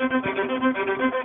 Thank you.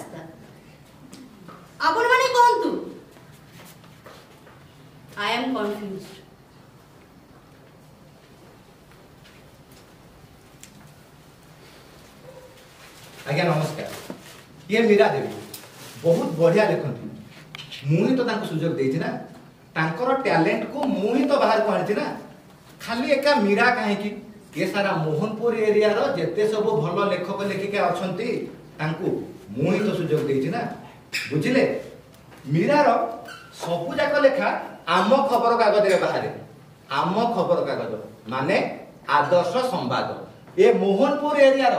रास्ता आपण माने कोण तू आई एम कन्फ्यूज आज्ञा नमस्कार ये मीरा देवी बहुत बढ़िया देखती मुझे तो सुजोग टैलेंट को मुझे तो बाहर को ना खाली एका मीरा कहीं ये सारा मोहनपुर एरिया जिते सब भल लेखक लेखिका अच्छा ମୁଁ ହିଁ ତ ସୁଯୋଗ ଦେଇଛି ନା ବୁଝିଲେ ମୀରାର ସବୁ ଯାକ ଲେଖା ଆମ ଖବରକାଗଜରେ ବାହାରେ ଆମ ଖବରକାଗଜ ମାନେ ଆଦର୍ଶ ସମ୍ବାଦ ଏ ମୋହନପୁର ଏରିଆର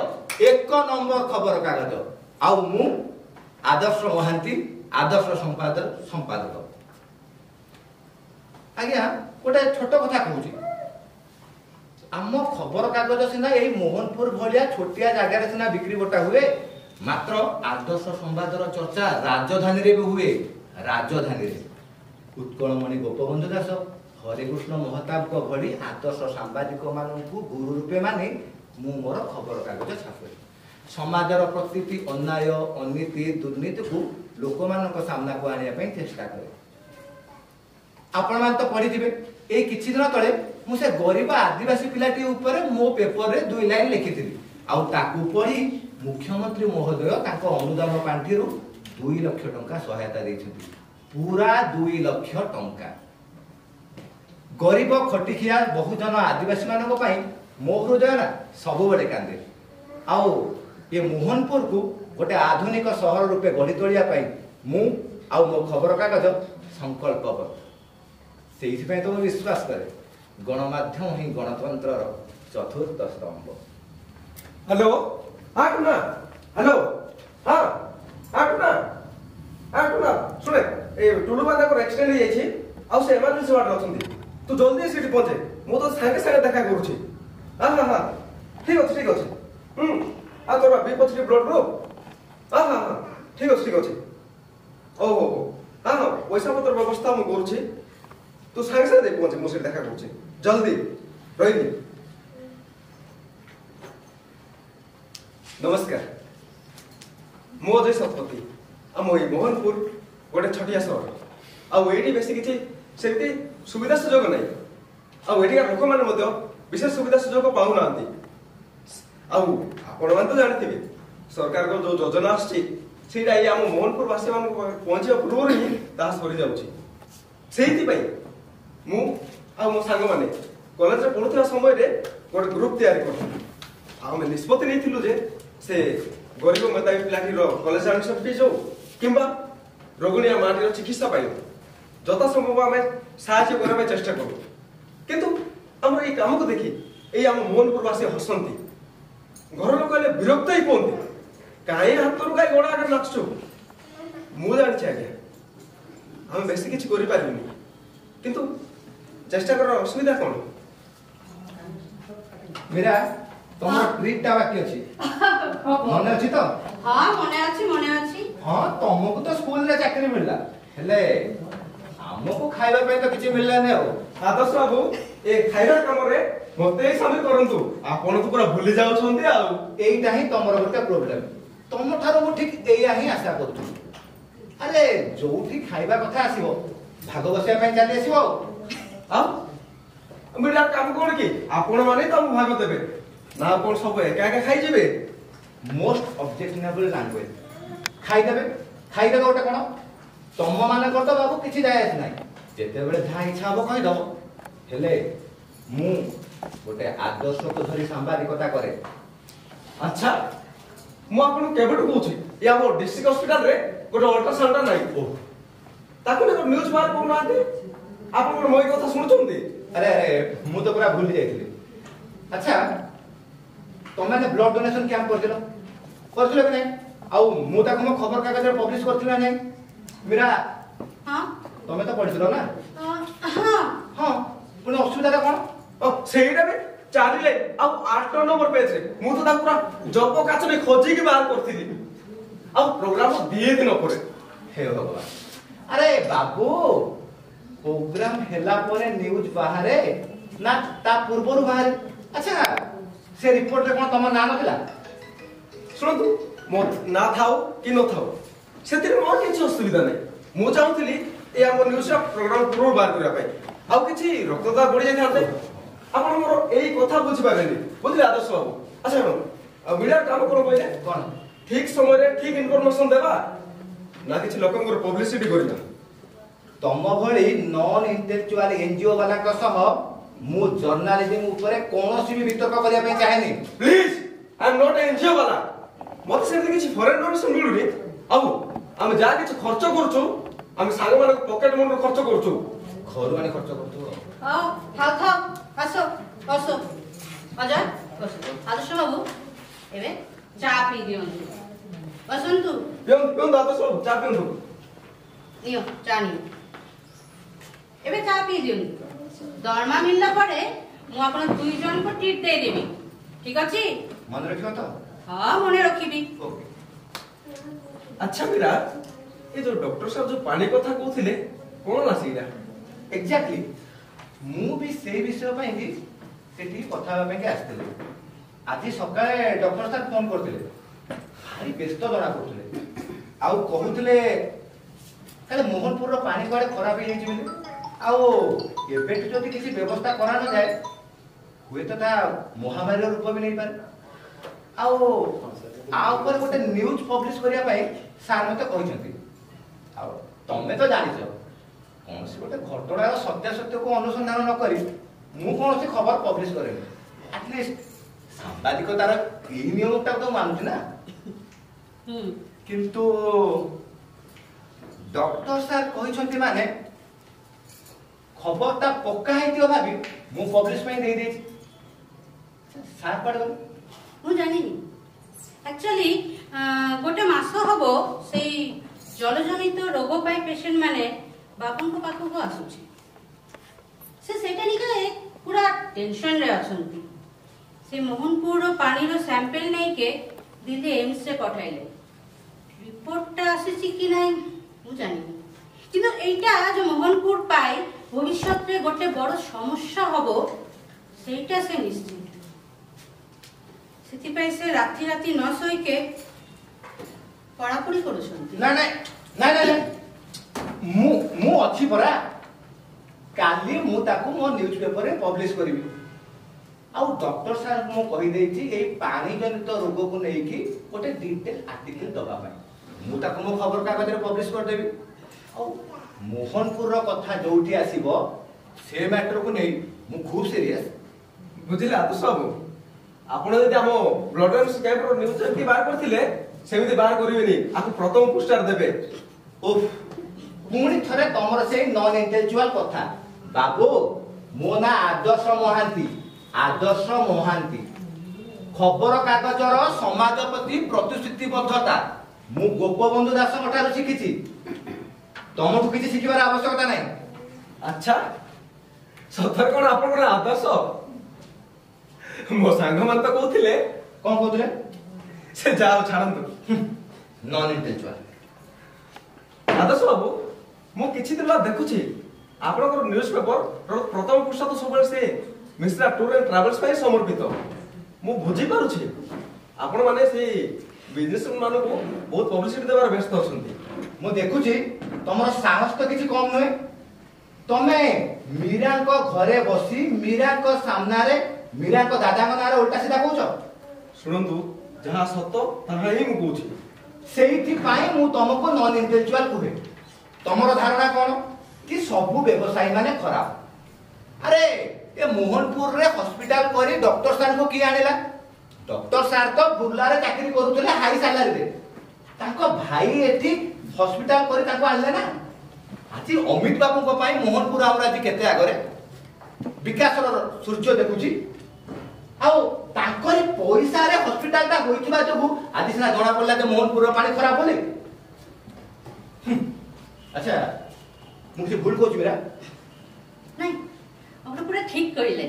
ଏକ ନମ୍ବର ଖବରକାଗଜ ଆଉ ମୁଁ ଆଦର୍ଶ ମହାନ୍ତି ଆଦର୍ଶ ସମ୍ପାଦ ସମ୍ପାଦକ ଆଜ୍ଞା ଗୋଟେ ଛୋଟ କଥା କହୁଛି ଆମ ଖବରକାଗଜ ସିନା ଏଇ ମୋହନପୁର ଭଳିଆ ଛୋଟିଆ ଜାଗାରେ ସିନା ବିକ୍ରି ବଟା ହୁଏ ମାତ୍ର ଆଦର୍ଶ ସମ୍ବାଦର ଚର୍ଚ୍ଚା ରାଜଧାନୀରେ ବି ହୁଏ ରାଜଧାନୀରେ ଉତ୍କଳମଣି ଗୋପବନ୍ଧୁ ଦାସ ହରେକୃଷ୍ଣ ମହତାବଙ୍କ ଭଳି ଆଦର୍ଶ ସାମ୍ବାଦିକମାନଙ୍କୁ ଗୁରୁ ରୂପେ ମାନି ମୁଁ ମୋର ଖବରକାଗଜ ଛାପେ ସମାଜର ପ୍ରତିଟି ଅନ୍ୟାୟ ଅନୀତି ଦୁର୍ନୀତିକୁ ଲୋକମାନଙ୍କ ସାମ୍ନାକୁ ଆଣିବା ପାଇଁ ଚେଷ୍ଟା କରେ ଆପଣମାନେ ତ ପଢ଼ିଥିବେ ଏଇ କିଛି ଦିନ ତଳେ ମୁଁ ସେ ଗରିବ ଆଦିବାସୀ ପିଲାଟି ଉପରେ ମୋ ପେପରରେ ଦୁଇ ଲାଇନ୍ ଲେଖିଥିଲି ଆଉ ତାକୁ ପଢ଼ି ମୁଖ୍ୟମନ୍ତ୍ରୀ ମହୋଦୟ ତାଙ୍କ ଅନୁଦାନ ପାଣ୍ଠିରୁ ଦୁଇ ଲକ୍ଷ ଟଙ୍କା ସହାୟତା ଦେଇଛନ୍ତି ପୁରା ଦୁଇ ଲକ୍ଷ ଟଙ୍କା ଗରିବ ଖଟିଖିଆ ବହୁଜନ ଆଦିବାସୀମାନଙ୍କ ପାଇଁ ମୋ ହୃଦୟ ନା ସବୁବେଳେ କାନ୍ଦେ ଆଉ ଏ ମୋହନପୁରକୁ ଗୋଟେ ଆଧୁନିକ ସହର ରୂପେ ଗଢ଼ି ତୋଳିବା ପାଇଁ ମୁଁ ଆଉ ମୋ ଖବରକାଗଜ ସଂକଳ୍ପବଦ୍ଧ ସେଇଥିପାଇଁ ତ ମୁଁ ବିଶ୍ୱାସ କରେ ଗଣମାଧ୍ୟମ ହିଁ ଗଣତନ୍ତ୍ରର ଚତୁର୍ଥ ସ୍ତମ୍ଭ ହ୍ୟାଲୋ ಆಟುನಾ ಹಲೋ ಹಾ ಆಟುನಾ ಆಟುನಾ ଶୁଣେ ଏ ଟୁଲୁ ମା ତାଙ୍କର ଆକ୍ସିଡେଣ୍ଟ ହେଇଯାଇଛି ଆଉ ସେ ଏମର୍ଜେନ୍ସି ୱାର୍ଡରେ ଅଛନ୍ତି ତୁ ଜଲ୍ଦି ସେଠି ପହଞ୍ଚେ ମୁଁ ତ ସାଙ୍ଗେ ସାଙ୍ଗେ ଦେଖା କରୁଛି ହଁ ହଁ ହଁ ଠିକ୍ ଅଛି ଠିକ୍ ଅଛି ହୁଁ ଆଉ ତୋର ବି ପଛରେ ବ୍ଲଡ୍ ଗ୍ରୁପ୍ ହଁ ହଁ ହଁ ଠିକ୍ ଅଛି ଠିକ୍ ଅଛି ହଉ ହଉ ହଉ ହଁ ହଁ ପଇସା ପତ୍ର ବ୍ୟବସ୍ଥା ମୁଁ କରୁଛି ତୁ ସାଙ୍ଗେ ସାଙ୍ଗେ ଯାଇ ପହଞ୍ଚେ ମୁଁ ସେଠି ଦେଖା କରୁଛି ଜଲ୍ଦି ରହିଲି ନମସ୍କାର ମୁଁ ଅଜୟ ଶତପତି ଆମ ଏଇ ମୋହନପୁର ଗୋଟେ ଛଟିଆ ସହର ଆଉ ଏଇଠି ବେଶୀ କିଛି ସେମିତି ସୁବିଧା ସୁଯୋଗ ନାହିଁ ଆଉ ଏଠିକାର ଲୋକମାନେ ମଧ୍ୟ ବିଶେଷ ସୁବିଧା ସୁଯୋଗ ପାଉନାହାନ୍ତି ଆଉ ଆପଣମାନେ ତ ଜାଣିଥିବେ ସରକାରଙ୍କର ଯେଉଁ ଯୋଜନା ଆସୁଛି ସେଇଟା ଏଇ ଆମ ମୋହନପୁର ବାସୀମାନଙ୍କ ପାଖରେ ପହଞ୍ଚିବା ପୂର୍ବରୁ ହିଁ ତାହା ସରିଯାଉଛି ସେଇଥିପାଇଁ ମୁଁ ଆଉ ମୋ ସାଙ୍ଗମାନେ କଲେଜରେ ପଢୁଥିବା ସମୟରେ ଗୋଟେ ଗ୍ରୁପ୍ ତିଆରି କରୁଥିଲୁ ଆଉ ଆମେ ନିଷ୍ପତ୍ତି ନେଇଥିଲୁ ଯେ ସେ ଗରିବ ମେଧାବୀ ପିଲାଟିର କଲେଜ ଆଡ଼ମିସନ ଫିସ୍ ହେଉ କିମ୍ବା ରୋଗିଣୀ ମାଟିର ଚିକିତ୍ସା ପାଇଁ ଯଥାସମ୍ଭବ ଆମେ ସାହାଯ୍ୟ କରିବା ପାଇଁ ଚେଷ୍ଟା କରୁ କିନ୍ତୁ ଆମର ଏଇ କାମକୁ ଦେଖି ଏଇ ଆମ ମୋହନପୁରବାସୀ ହସନ୍ତି ଘର ଲୋକ ହେଲେ ବିରକ୍ତ ହିଁ କୁହନ୍ତି କାହିଁ ହାତରୁ କାହିଁ ଗୋଡ଼ ଆଗରେ ନାଚୁଛୁ ମୁଁ ଜାଣିଛି ଆଜ୍ଞା ଆମେ ବେଶୀ କିଛି କରିପାରିବୁନି କିନ୍ତୁ ଚେଷ୍ଟା କରିବାର ଅସୁବିଧା କ'ଣ ମୀରା তোমার ট্রিপটা বাকি ଅଛି ମନେ ଅଛି ତ ହଁ ମନେ ଅଛି ମନେ ଅଛି ହଁ ତମକୁ ତ ସ୍କୁଲରେ ଚାକିରି ମିଳିଲା ହେଲେ ଆମକୁ ଖାଇବା ପାଇଁ ତ କିଛି ମିଳିଲାନି ଆଉ ଆଦର୍ଶ ବାବୁ ଏ ଖାଇବା କାମରେ ମୋତେ ହିଁ ସାମିଲ କରନ୍ତୁ ଆପଣ ତ ପୁରା ଭୁଲି ଯାଉଛନ୍ତି ଆଉ ଏଇଟା ହିଁ ତମର ଗୋଟେ ପ୍ରୋବ୍ଲେମ୍ ତମଠାରୁ ମୁଁ ଠିକ୍ ଏଇଆ ହିଁ ଆଶା କରୁଥିଲି ଆରେ ଯୋଉଠି ଖାଇବା କଥା ଆସିବ ଭାଗ ବସିବା ପାଇଁ ଚାଲି ଆସିବ ଆଉ ମୁଁ କାମ କଣ କି ଆପଣ ମାନେ ତ ମୁଁ ଭାଗ ଦେବେ তারপর সবাই একা একা খাই যাবে মোস্ট অবজেক্টিনেবল ଲାଙ୍ଗୁଏଜ ଖାଇଦେବେ ଖାଇଦେବେ ଗୋଟେ କ'ଣ ତମମାନଙ୍କର ତ ବାବୁ କିଛି ଯାଏ ଆସି ନାହିଁ ଯେତେବେଳେ ଯାହା ଇଚ୍ଛା ହବ କହିଦେବ ହେଲେ ମୁଁ ଗୋଟେ ଆଦର୍ଶକୁ ଧରି ସାମ୍ବାଦିକତା କରେ ଆଚ୍ଛା ମୁଁ ଆପଣଙ୍କୁ କେବେଠୁ କହୁଛି ଏ ଆମ ଡିଷ୍ଟ୍ରିକ୍ଟ ହସ୍ପିଟାଲରେ ଗୋଟେ ଅଲ୍ଟ୍ରାସାଉଣ୍ଡ ନାହିଁ ଓ ତାକୁ ନେଇ ନ୍ୟୁଜ୍ ବାହାର କରୁନାହାନ୍ତି ଆପଣ ଗୋଟେ ମୋ କଥା ଶୁଣୁଛନ୍ତି ଆରେ ଆରେ ମୁଁ ତ ପୁରା ଭୁଲି ଯାଇଥିଲି ଆଚ୍ଛା ତମେମାନେ ବ୍ଲଡ୍ ଡୋନେସନ୍ କ୍ୟାମ୍ପ କରିଥିଲ କରିଥିଲ କି ନାହିଁ ଆଉ ମୁଁ ତାକୁ ମୋ ଖବର କାଗଜରେ ପବ୍ଲିଶ କରିଥିଲି ନା ନାହିଁ ମୀରା ତମେ ତ ପଢିଥିଲ ନା ହଁ ପୁଣି ଅସୁବିଧାଟା କ'ଣ ସେଇଟା ବି ଚାଲିଲେ ଆଉ ଆଠ ନମ୍ବର ପେଜରେ ମୁଁ ତ ତାକୁ ପୁରା ଜପ କାଚରେ ଖୋଜିକି ବାହାର କରିଥିଲି ଆଉ ପ୍ରୋଗ୍ରାମ ଦି ଦିନ ପରେ ହେ ଭଗବାନ ଆରେ ବାବୁ ପ୍ରୋଗ୍ରାମ ହେଲା ପରେ ନ୍ୟୁଜ ବାହାରେ ନା ତା ପୂର୍ବରୁ ବାହାରେ ଆଚ୍ଛା ସେ ରିପୋର୍ଟରେ କ'ଣ ତମ ନାଁ ନଥିଲା ଶୁଣନ୍ତୁ ମୋ ନା ଥାଉ କି ନଥାଉ ସେଥିରେ ମୋର କିଛି ଅସୁବିଧା ନାହିଁ ମୁଁ ଚାହୁଁଥିଲି ଏ ଆମ ନ୍ୟୁଜ୍ର ପ୍ରୋଗ୍ରାମ ପୂର୍ବରୁ ବାହାର କରିବା ପାଇଁ ଆଉ କିଛି ରକ୍ତଦାନ ବଢ଼ି ଯାଇଥାନ୍ତେ ଆପଣ ମୋର ଏଇ କଥା ବୁଝିପାରିଲେନି ବୁଝିଲେ ଆଦର୍ଶ ବାବୁ ଆଚ୍ଛା ମ୍ୟାଡ଼ାମ୍ ମିଡ଼ିଆ କାମ କ'ଣ କହିଲେ କ'ଣ ଠିକ୍ ସମୟରେ ଠିକ୍ ଇନଫର୍ମେସନ୍ ଦେବା ନା କିଛି ଲୋକଙ୍କର ପବ୍ଲିସିଟି କରିବା ତମ ଭଳି ନନ୍ ଇଣ୍ଟେଲେକ୍ଚୁଆଲ ଏନ୍ଜିଓ ବାଲାଙ୍କ ସହ ମୁଁ ଜର୍ଣ୍ଣାଲିଜିମ୍ ଉପରେ କୌଣସି ବି ବିତର୍କ କରିବା ପାଇଁ ଚାହେଁନି please I am not NGO ବାଲା ମୋତେ ସେମିତି କିଛି ଫରେନ୍ ଡୋନେସନ୍ ମିଳୁନି ଆଉ ଆମେ ଯାହା କିଛି ଖର୍ଚ୍ଚ କରୁଛୁ ଆମେ ସାଙ୍ଗମାନଙ୍କ ପକେଟ୍ ମନିରୁ ଖର୍ଚ୍ଚ କରୁଛୁ ଘରୁ ଆଣି ଖର୍ଚ୍ଚ କରୁଛୁ ଆଉ ଖାଉ ଖାଉ ଆସ ବସ ଅଜୟ ଆଦର୍ଶ ବାବୁ ଏବେ ଚା ପିଇ ଦିଅନ୍ତୁ ବସନ୍ତୁ ପିଅନ୍ତୁ ଆଦର୍ଶ ବାବୁ ଚା ପିଅନ୍ତୁ ନିଅ ଚା ନିଅ ଏବେ ଚା ପିଇ ଦିଅନ୍ତୁ দরমা মিললা পরে ମୁଁ ଆପଣ ଦୁଇ ଜଣଙ୍କୁ ଟିଟ୍ ଦେଇଦେବି ଠିକ ଅଛି ମନେ ରଖିବ ତ ହଁ ମନେ ରଖିବି ଆଚ୍ଛା ମୀରା ଏ ଯୋଉ ଡକ୍ଟର ସାହେବ ଯୋଉ ପାଣି କଥା କହୁଥିଲେ କଣ ସେଇଟା ଏକ୍ଜାକ୍ଟଲି ମୁଁ ବି ସେଇ ବିଷୟ ପାଇଁ କି ସେଠିକି କଥା ହେବା ପାଇଁ ଆସିଥିଲି ଆଜି ସକାଳେ ଡକ୍ଟର ସାହେବ ଫୋନ କରିଥିଲେ ଭାରି ବ୍ୟସ୍ତ ଜଣା କରୁଥିଲେ ଆଉ କହୁଥିଲେ କାଲି ମୋହନପୁରର ପାଣି କୁଆଡ଼େ ଖରାପ ହେଇଯାଇଛି ବୋଲି ଆଉ এবেটু যদি কিছু ব্যবস্থা করা না যায় তো তা মহামারীর রূপ বি নেই পারে আও আ উপরে গোটে নিউজ পব্লিশ করিয়া পাই স্যার মতে কইছন্তি আও তুমি তো জানিছ কোনসি গোটে ঘটনার সত্য সত্যাসত্যকে অনুসন্ধান ন করি মু কোনসি খবর পব্লিশ লিস্ট সাংবাদিক তার এই নিয়মটা তো মানুছ না কিন্তু ডক্টর স্যার কইছন্তি মানে খবরটা পক্কা হয়েছিল ভাবি মু পব্লিশ পাই দিয়ে দিয়েছি স্যার কুয়াড়ে গেল মু জানিনি অ্যাকচুয়ালি গোটে মাস হব সেই জলজনিত রোগ পাই পেসেন্ট মানে বাপুঙ্ পাখক আসুছে সে সেটা নিয়ে পুরা টেনশনরে অনেক সে মোহনপুর পানির স্যাম্পেল নেইকে দিদি এইমসে পঠাইলে রিপোর্টটা আসিছি কি নাই মু জানি কিন্তু এইটা যে মোহনপুর পাই ভবিষ্যতে ଗୋଟେ ବଡ଼ ସମସ୍ୟା ହବ ସେଇଟା ସେ ନିଶ୍ଚିତ ସେଥିପାଇଁ ସେ ରାତି ରାତି ନ ଶୋଇକେ ପଢ଼ାପଢ଼ି କରୁଛନ୍ତି ନା ନା ନା ନା ମୁଁ ମୁଁ ଅଛି ପରା କାଲି ମୁଁ ତାକୁ ମୋ ନ୍ୟୁଜ୍ ପେପରରେ ପବ୍ଲିଶ କରିବି ଆଉ ଡକ୍ଟର ସାର୍ଙ୍କୁ ମୁଁ କହିଦେଇଛି ଏଇ ପାଣି ଜନିତ ରୋଗକୁ ନେଇକି ଗୋଟେ ଡିଟେଲ ଆର୍ଟିକଲ ଦେବା ପାଇଁ ମୁଁ ତାକୁ ମୋ ଖବରକାଗଜରେ ପବ୍ଲିଶ କରିଦେବି ଆଉ মোহনপুরর কথা যোউটি আসিব সে ম্যাটরকু নেই মু খুব সিরিয়াস বুঝিলে আদু সাহেব ଆପଣ ଯଦି ଆମ ବ୍ଲଡ ଆଣ୍ଡ ସ୍କାଇପ୍ର ନ୍ୟୁଜ୍ ଯେମିତି ବାହାର କରିଥିଲେ ସେମିତି ବାହାର କରିବେନି ଆକୁ ପ୍ରଥମ ପୃଷ୍ଠାରେ ଦେବେ ଓଃ ପୁଣି ଥରେ ତମର ସେଇ ନନ୍ ଇଣ୍ଟେଲେକ୍ଚୁଆଲ କଥା ବାବୁ ମୋ ନାଁ ଆଦର୍ଶ ମହାନ୍ତି ଆଦର୍ଶ ମହାନ୍ତି ଖବରକାଗଜର ସମାଜ ପ୍ରତି ପ୍ରତିଶ୍ରୁତିବଦ୍ଧତା ମୁଁ ଗୋପବନ୍ଧୁ ଦାସଙ୍କ ଠାରୁ ଶିଖିଛି ତମଠୁ କିଛି ଶିଖିବାର ଆବଶ୍ୟକତା ନାହିଁ ଆଚ୍ଛା ସତରେ କଣ ଆପଣଙ୍କର ଆଦର୍ଶ ମୋ ସାଙ୍ଗମାନେ ତ କହୁଥିଲେ କଣ କହୁଥିଲେ ସେ ଯାହା ଛାଡ଼ନ୍ତୁ ନନ୍ ଇଣ୍ଟେଲେକ୍ଚୁଆଲ୍ ଆଦର୍ଶ ବାବୁ ମୁଁ କିଛି ଦିନ ଦେଖୁଛି ଆପଣଙ୍କର ନ୍ୟୁଜ୍ ପେପରର ପ୍ରଥମ ପୃଷ୍ଠା ତ ସବୁବେଳେ ସେ ମିଶ୍ରା ଟୁର୍ ଆଣ୍ଡ ଟ୍ରାଭେଲ୍ସ ପାଇଁ ସମର୍ପିତ ମୁଁ ବୁଝିପାରୁଛି ଆପଣମାନେ ସେଇ ବିଜନେସ୍ ମାନଙ୍କୁ ବହୁତ ପବ୍ଲିସିଟି ଦେବାରେ ବ୍ୟସ୍ତ ଅଛନ୍ତି ମୁଁ ଦେଖୁଛି ତମର ସାହସ ତ କିଛି କମ୍ ନୁହେଁ ତମେ ମୀରାଙ୍କ ଘରେ ବସି ମୀରାଙ୍କ ସାମ୍ନାରେ ମୀରାଙ୍କ ଦାଦାଙ୍କ ନାଁରେ ଓଲଟା ସିଧା କହୁଛ ଶୁଣନ୍ତୁ ଯାହା ସତ ତାହା ହିଁ ମୁଁ କହୁଛି ସେଇଥିପାଇଁ ମୁଁ ତମକୁ ନନ୍ ଇଣ୍ଟେଲେକ୍ଚୁଆଲ କୁହେ ତମର ଧାରଣା କ'ଣ କି ସବୁ ବ୍ୟବସାୟୀ ମାନେ ଖରାପ ଆରେ ଏ ମୋହନପୁରରେ ହସ୍ପିଟାଲ କରି ଡକ୍ଟର ସାର୍ଙ୍କୁ କିଏ ଆଣିଲା ଡକ୍ଟର ସାର୍ ତ ବୁର୍ଲାରେ ଚାକିରି କରୁଥିଲେ ହାଇ ସାଲାରୀରେ ତାଙ୍କ ଭାଇ ଏଠି হসপিটাল করে তাকে আনলে না আজ অমিত বাবু মোহনপুর আমরা আজ কে আগে বিকাশর সূর্য দেখুছি আঙ্করে পয়সার হসপিটালটা হয়েছিল যোগ আজ সিনা জনা পড়লা যে মোহনপুর পানি খারাপ বলে আচ্ছা মু ভুল কৌছি মেরা পুরা ঠিক করিলে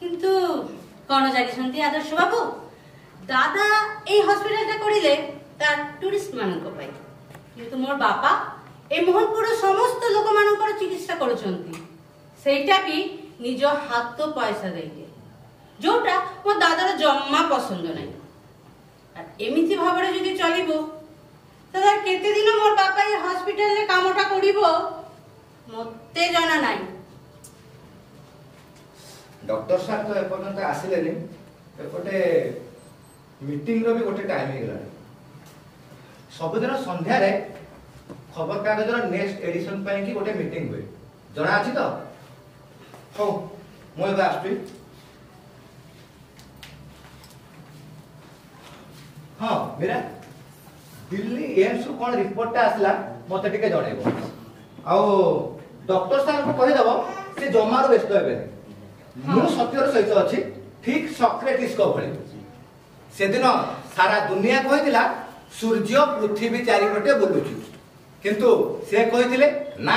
কিন্তু কন জানিছন্তি আদর্শ বাবু দাদা এই হসপিটালটা করলে তার টুরিস্ট মানুষ পাই କିନ୍ତୁ ମୋର ବାପା ଏ ମୋହନପୁରର ସମସ୍ତ ଲୋକମାନଙ୍କର ଚିକିତ୍ସା କରୁଛନ୍ତି ସେଇଟା ବି ନିଜ ହାତ ପଇସା ଦେଇକି ଯୋଉଟା ମୋ ଦାଦାର ଜମା ପସନ୍ଦ ନାହିଁ ଏମିତି ଭାବରେ ଯଦି ଚଳିବ ଦାଦା କେତେ ଦିନ ମୋର ବାପା ଏ ହସ୍ପିଟାଲରେ କାମଟା କରିବ ମୋତେ ଜଣା ନାହିଁ ଡକ୍ଟର ସାର୍ ତ ଏପର୍ଯ୍ୟନ୍ତ ଆସିଲେନି ଏପଟେ ମିଟିଂର ବି ଗୋଟେ ଟାଇମ୍ ହେଇଗଲାଣି ସବୁଦିନ ସନ୍ଧ୍ୟାରେ ଖବରକାଗଜର ନେକ୍ସଟ ଏଡିସନ ପାଇଁ କି ଗୋଟେ ମିଟିଂ ହୁଏ ଜଣା ଅଛି ତ ହଉ ମୁଁ ଏବେ ଆସୁଛି ହଁ ମୀରା ଦିଲ୍ଲୀ ଏମ୍ସରୁ କଣ ରିପୋର୍ଟଟା ଆସିଲା ମତେ ଟିକେ ଜଣେଇବ ଆଉ ଡକ୍ଟର ସାର୍ଙ୍କୁ କହିଦେବ ସେ ଜମାରୁ ବ୍ୟସ୍ତ ହେବେ ମୁଁ ସତ୍ୟର ସହିତ ଅଛି ଠିକ୍ ସକ୍ରେଟିସ୍ଙ୍କ ଭଳି ସେଦିନ ସାରା ଦୁନିଆ କହିଥିଲା ସୂର୍ଯ୍ୟ ପୃଥିବୀ ଚାରିପଟେ ବୁଲୁଛି କିନ୍ତୁ ସେ କହିଥିଲେ ନା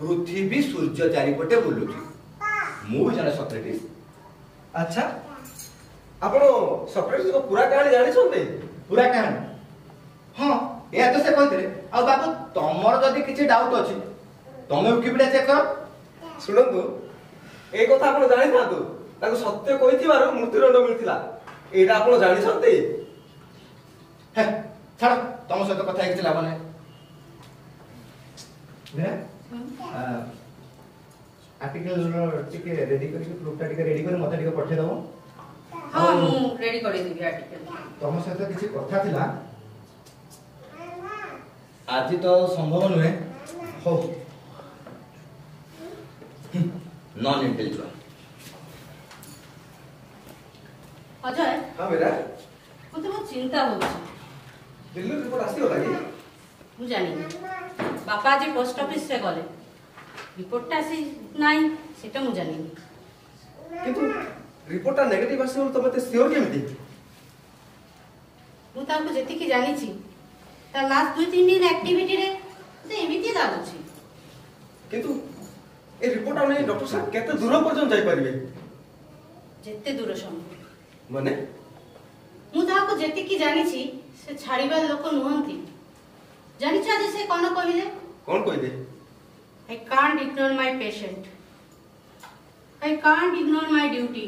ପୃଥିବୀ ସୂର୍ଯ୍ୟ ଚାରିପଟେ ବୁଲୁଛି ମୁଁ ଜଣେ ସକ୍ରେଟିସ୍ ଆଚ୍ଛା ଆପଣ ସକ୍ରେଟିସ୍ଙ୍କ ପୁରା କାହାଣୀ ଜାଣିଛନ୍ତି ପୁରା କାହାଣୀ ହଁ ଏହା ତ ସେ କହିଥିଲେ ଆଉ ବାବୁ ତମର ଯଦି କିଛି ଡାଉଟ୍ ଅଛି ତମେ ଉକିପିଡ଼ିଆ ଚେକ୍ କର ଶୁଣନ୍ତୁ ଏଇ କଥା ଆପଣ ଜାଣିଥାନ୍ତୁ ତାକୁ ସତ୍ୟ କହିଥିବାରୁ ମୃତ୍ୟୁଦଣ୍ଡ ମିଳିଥିଲା ଏଇଟା ଆପଣ ଜାଣିଛନ୍ତି তম সহ কথা হয়েছিল মানে আর্টিকেল টিকে রেডি করি প্রুফটা টিকে রেডি করে মতে টিকে পঠাই দেব হ্যাঁ মু রেডি করে দিবি আর্টিকেল তম সহ কিছু কথা ছিল আজি তো সম্ভব নহে হো নন ইন্টেলিজেন্ট অজয় হ্যাঁ বেটা কত চিন্তা হচ্ছে ଦିଲ୍ଲୀରୁ ରିପୋର୍ଟ ଆସିଗଲା କି ମୁଁ ଜାଣିନି ବାପା ଆଜି ପୋଷ୍ଟ ଅଫିସରେ ଗଲେ ରିପୋର୍ଟଟା ଆସି ନାହିଁ ସେଟା ମୁଁ ଜାଣିନି କିନ୍ତୁ ରିପୋର୍ଟଟା ନେଗେଟିଭ ଆସିବ ତମେ ଏତେ ସିଓର କେମିତି ମୁଁ ତାଙ୍କୁ ଯେତିକି ଜାଣିଛି ତା ଲାଷ୍ଟ ଦୁଇ ତିନି ଦିନ ଆକ୍ଟିଭିଟିରେ ସେ ଏମିତି ଲାଗୁଛି କିନ୍ତୁ ଏ ରିପୋର୍ଟଟା ନେଇ ଡକ୍ଟର ସାହେବ କେତେ ଦୂର ପର୍ଯ୍ୟନ୍ତ ଯାଇପାରିବେ ଯେତେ ଦୂର ସମ୍ଭବ ମାନେ ମୁଁ ତାହାକୁ ଯେତିକି ଜାଣିଛି से छाड़ीबा लोक नुहंती जानी छा जे से कोन कहिले कोन कहि दे I can't I my patient I can't ignore my duty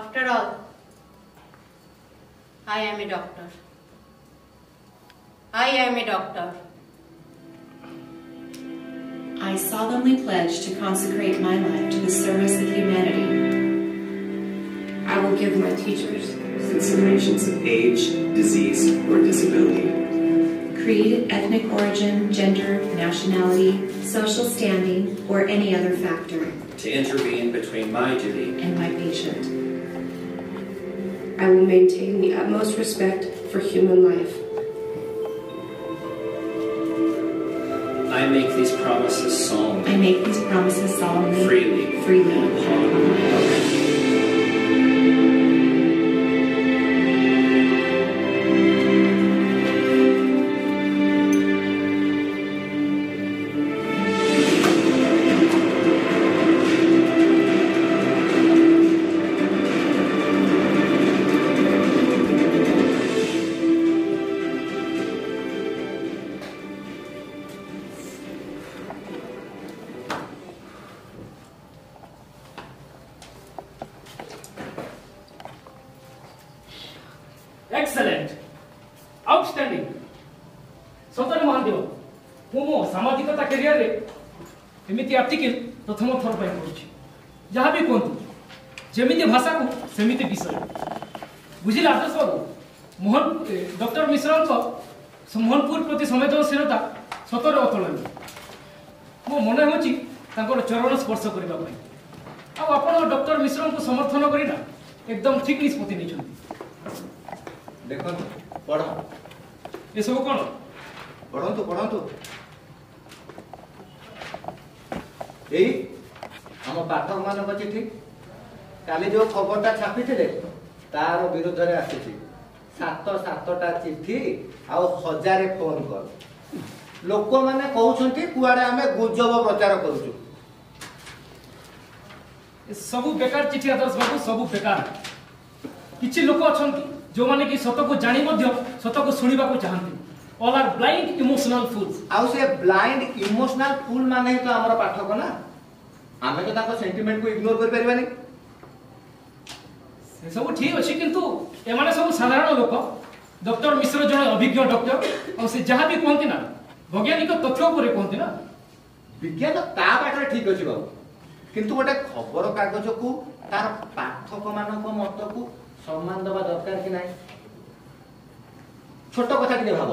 after all I am a doctor I am a doctor I solemnly pledge to consecrate my life to the service of humanity. I will give my teachers considerations of age, disease, or disability. Creed, ethnic origin, gender, nationality, social standing, or any other factor. To intervene between my duty and my patient. I will maintain the utmost respect for human life. I make these promises solemnly. I make these promises solemnly. Freely. Freely. ମୋ ମନେ ହେଉଛି ତାଙ୍କର ଚରଣ ସ୍ପର୍ଶ କରିବା ପାଇଁ ଆଉ ଆପଣ doctor ମିଶ୍ରଙ୍କୁ ସମର୍ଥନ କରିନା ଏକଦମ ଠିକ୍ ନିଷ୍ପତ୍ତି ନେଇଛନ୍ତି ଦେଖନ୍ତୁ ପଢ଼ ଏସବୁ କ'ଣ ପଢ଼ନ୍ତୁ ପଢ଼ନ୍ତୁ ଏଇ ଆମ ପାଠକମାନଙ୍କ ଚିଠି କାଲି ଯେଉଁ ଖବରଟା ଛାପିଥିଲେ ତାର ବିରୁଦ୍ଧରେ ଆସିଛି ସାତ ସାତଟା ଚିଠି ଆଉ ହଜାରେ ଫୋନ୍ କଲ୍ ଲୋକମାନେ କହୁଛନ୍ତି କୁଆଡ଼େ ଆମେ ଗୁଜବ ପ୍ରଚାର କରୁଛୁ ସବୁ ବେକାର ଚିଠି ଆଦର୍ଶ ବାବୁ ସବୁ ବେକାର କିଛି ଲୋକ ଅଛନ୍ତି ଯେଉଁମାନେ କି ସତକୁ ଜାଣି ମଧ୍ୟ ସତକୁ ଶୁଣିବାକୁ ଚାହାନ୍ତି all are blind emotional fool ଆଉ ସେ ବ୍ଲାଇଣ୍ଡ ଇମୋସନାଲ ଫୁଲ୍ ମାନେ ହିଁ ତ ଆମର ପାଠକ ନା ଆମେ ତ ତାଙ୍କ ସେଣ୍ଟିମେଣ୍ଟକୁ ଇଗ୍ନୋର କରିପାରିବାନି ସେସବୁ ଠିକ୍ ଅଛି କିନ୍ତୁ ଏମାନେ ସବୁ ସାଧାରଣ ଲୋକ ଡକ୍ଟର ମିଶ୍ର ଜଣେ ଅଭିଜ୍ଞ ଡକ୍ଟର ଆଉ ସେ ଯାହା ବି କୁହନ୍ତି ନା ବୈଜ୍ଞାନିକ ତଥ୍ୟ ଉପରେ କୁହନ୍ତି ନା ବିଜ୍ଞାନ ତା ପାଖରେ ଠିକ ଅଛି ବାବୁ କିନ୍ତୁ ଗୋଟେ ଖବର କାଗଜକୁ ତାର ପାଠକମାନଙ୍କ ମତକୁ ସମ୍ମାନ ଦେବା ଦରକାର କି ନାହିଁ ଛୋଟ କଥା ଟିକେ ଭାବ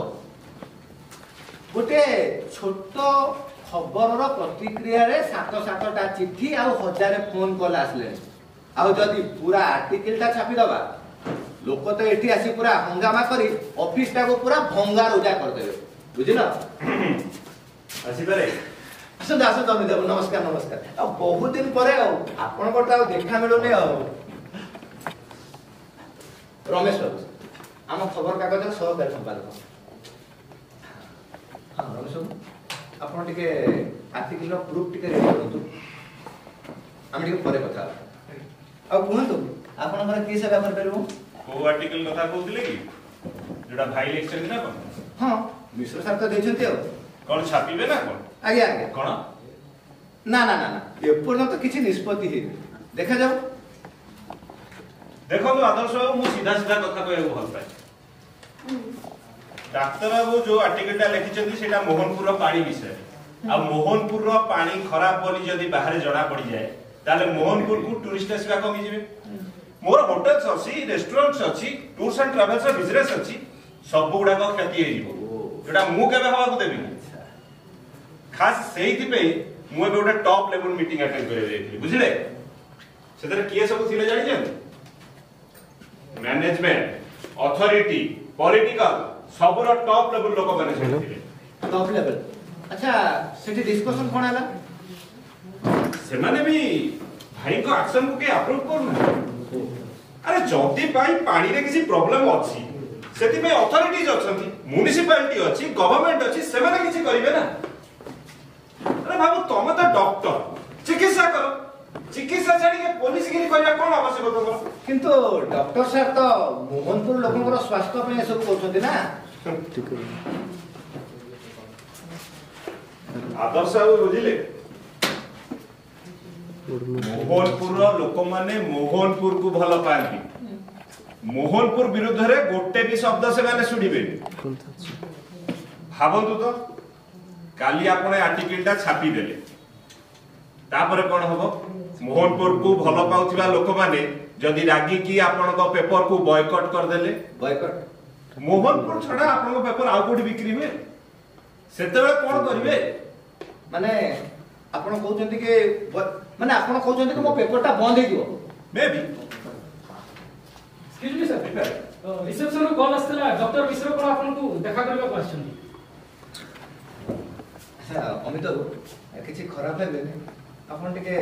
ଗୋଟେ ଛୋଟ ଖବରର ପ୍ରତିକ୍ରିୟାରେ ସାତ ସାତଟା ଚିଠି ଆଉ ହଜାରେ ଫୋନ କଲ୍ ଆସିଲେଣି ଆଉ ଯଦି ପୁରା ଆର୍ଟିକିଲଟା ଛାପିଦେବା ଲୋକ ତ ଏଠି ଆସି ପୁରା ହଙ୍ଗାମା କରି ଅଫିସଟାକୁ ପୁରା ଭଙ୍ଗାରୁଜା କରିଦେବେ ବୁଝିଲ ଆସିପାରେ ଆସନ୍ତୁ ଆସନ୍ତୁ ଅମିତ ବାବୁ ନମସ୍କାର ନମସ୍କାର ଆଉ ବହୁତ ଦିନ ପରେ ଆଉ ଆପଣଙ୍କ ତ ଆଉ ଦେଖା ମିଳୁନି ଆଉ ରମେଶ ବାବୁ ଆମ ଖବରକାଗଜ ସହକାରୀ ସମ୍ପାଦକ ହଁ ରମେଶ ବାବୁ ଆପଣ ଟିକେ ଆର୍ଟିକିଲ ପ୍ରୁଫ୍ ଟିକେ ରେଡ଼ି କରନ୍ତୁ ଆମେ ଟିକେ ପରେ କଥା ହେବା ଆଉ କୁହନ୍ତୁ ଆପଣଙ୍କର କି ସେବା କରିପାରିବୁ କୋଉ ଆର୍ଟିକଲ କଥା କହୁଥିଲେ କି ଯୋଉଟା ଭାଇ ଲେଖିଛନ୍ତି ନା କ'ଣ ହଁ ମିଶ୍ର ସାର୍ ତ ଦେଇଛନ୍ତି ଆଉ କ'ଣ ଛାପିବେ ନା କ'ଣ ଆଜ୍ଞା ଆଜ୍ଞା କ'ଣ ନା ନା ନା ଏପର୍ଯ୍ୟନ୍ତ କିଛି ନିଷ୍ପତ୍ତି ହେଇନି ଦେଖାଯାଉ ଦେଖନ୍ତୁ ଆଦର୍ଶ ବାବୁ ମୁଁ ସିଧା ସିଧା କଥା କହିବାକୁ ଭଲ ପାଏ ଡାକ୍ତର ବାବୁ ଯୋଉ ଆର୍ଟିକଲଟା ଲେଖିଛନ୍ତି ସେଇଟା ମୋହନପୁରର ପାଣି ବିଷୟରେ ଆଉ ମୋହନପୁରର ପାଣି ଖରାପ ବୋଲି ଯଦି ବାହାରେ ଜଣା ପଡିଯାଏ ତାହେଲେ ମୋହନପୁରକୁ ଟୁରିଷ୍ଟ ଆସିବା କମିଯିବେ ମୋର ହୋଟେଲ୍ସ ଅଛି ରେଷ୍ଟୁରାଣ୍ଟସ୍ ଅଛି ଟୁର୍ସ ଆଣ୍ଡ ଟ୍ରାଭେଲ୍ସର ବିଜନେସ୍ ଅଛି ସବୁଗୁଡାକ କ୍ଷତି ହେଇଯିବ जोटा मुझे को देवी अच्छा। खास से गोटे टप लेवल मीट आटेड कर बुझे से किए सब थे जानते मैनेजमेंट अथॉरिटी पॉलिटिकल सब टप लेवल लोक मैंने टप लेवल अच्छा सेठी डिस्कशन कोन हला भी भाई को एक्शन को के अप्रूव करना अरे जदि पानी किसी प्रॉब्लम अच्छी ᱥេટી મે অথোরিটিজ আছে মুনিসিপালিটি আছে গভর্মেন্ট আছে সেবনে কিচি করিবেনা আরে বাবু তোমাতা ডক্টর চিকিৎসা করো চিকিৎসা চাইকে পুলিশ গরি কইলা কোন আবশ্যক তোমারে কিন্তু ডক্টর স্যার তো মোহনপুর লোকৰ স্বাস্থ্য পই সব কওছতি না আদৰসাহে বুজিলে মোহনপুর লোক মানে মোহনপুরক ভাল পাৰিব ମୋହନପୁର ବିରୁଦ୍ଧରେ ଗୋଟେ ବି ଶବ୍ଦ ସେମାନେ ଶୁଣିବେନି ଭାବନ୍ତୁ ତ କାଲି ଆପଣ ଆର୍ଟିକିଲଟା ଛାପିଦେଲେ ତାପରେ କ'ଣ ହବ ମୋହନପୁରକୁ ଭଲ ପାଉଥିବା ଲୋକମାନେ ଯଦି ରାଗିକି ଆପଣଙ୍କ ପେପରକୁ ବୟକଟ କରିଦେଲେ ବୟକଟ ମୋହନପୁର ଛଡା ଆପଣଙ୍କ ପେପର ଆଉ କୋଉଠି ବିକ୍ରି ହୁଏ ସେତେବେଳେ କ'ଣ କରିବେ ମାନେ ଆପଣ କହୁଛନ୍ତି କି ମାନେ ଆପଣ କହୁଛନ୍ତି କି ମୋ ପେପରଟା ବନ୍ଦ ହେଇଯିବ ମେ ବି ଏକ୍ସକ୍ୟୁଜ୍ ମି ସାର୍ ରିସେପ୍ସନ୍ରୁ କଲ୍ ଆସିଥିଲା ଡକ୍ଟର ମିଶ୍ର କ'ଣ ଆପଣଙ୍କୁ ଦେଖା କରିବାକୁ ଆସିଛନ୍ତି ଆଚ୍ଛା ଅମିତ ବାବୁ କିଛି ଖରାପ ହେବେନି ଆପଣ ଟିକେ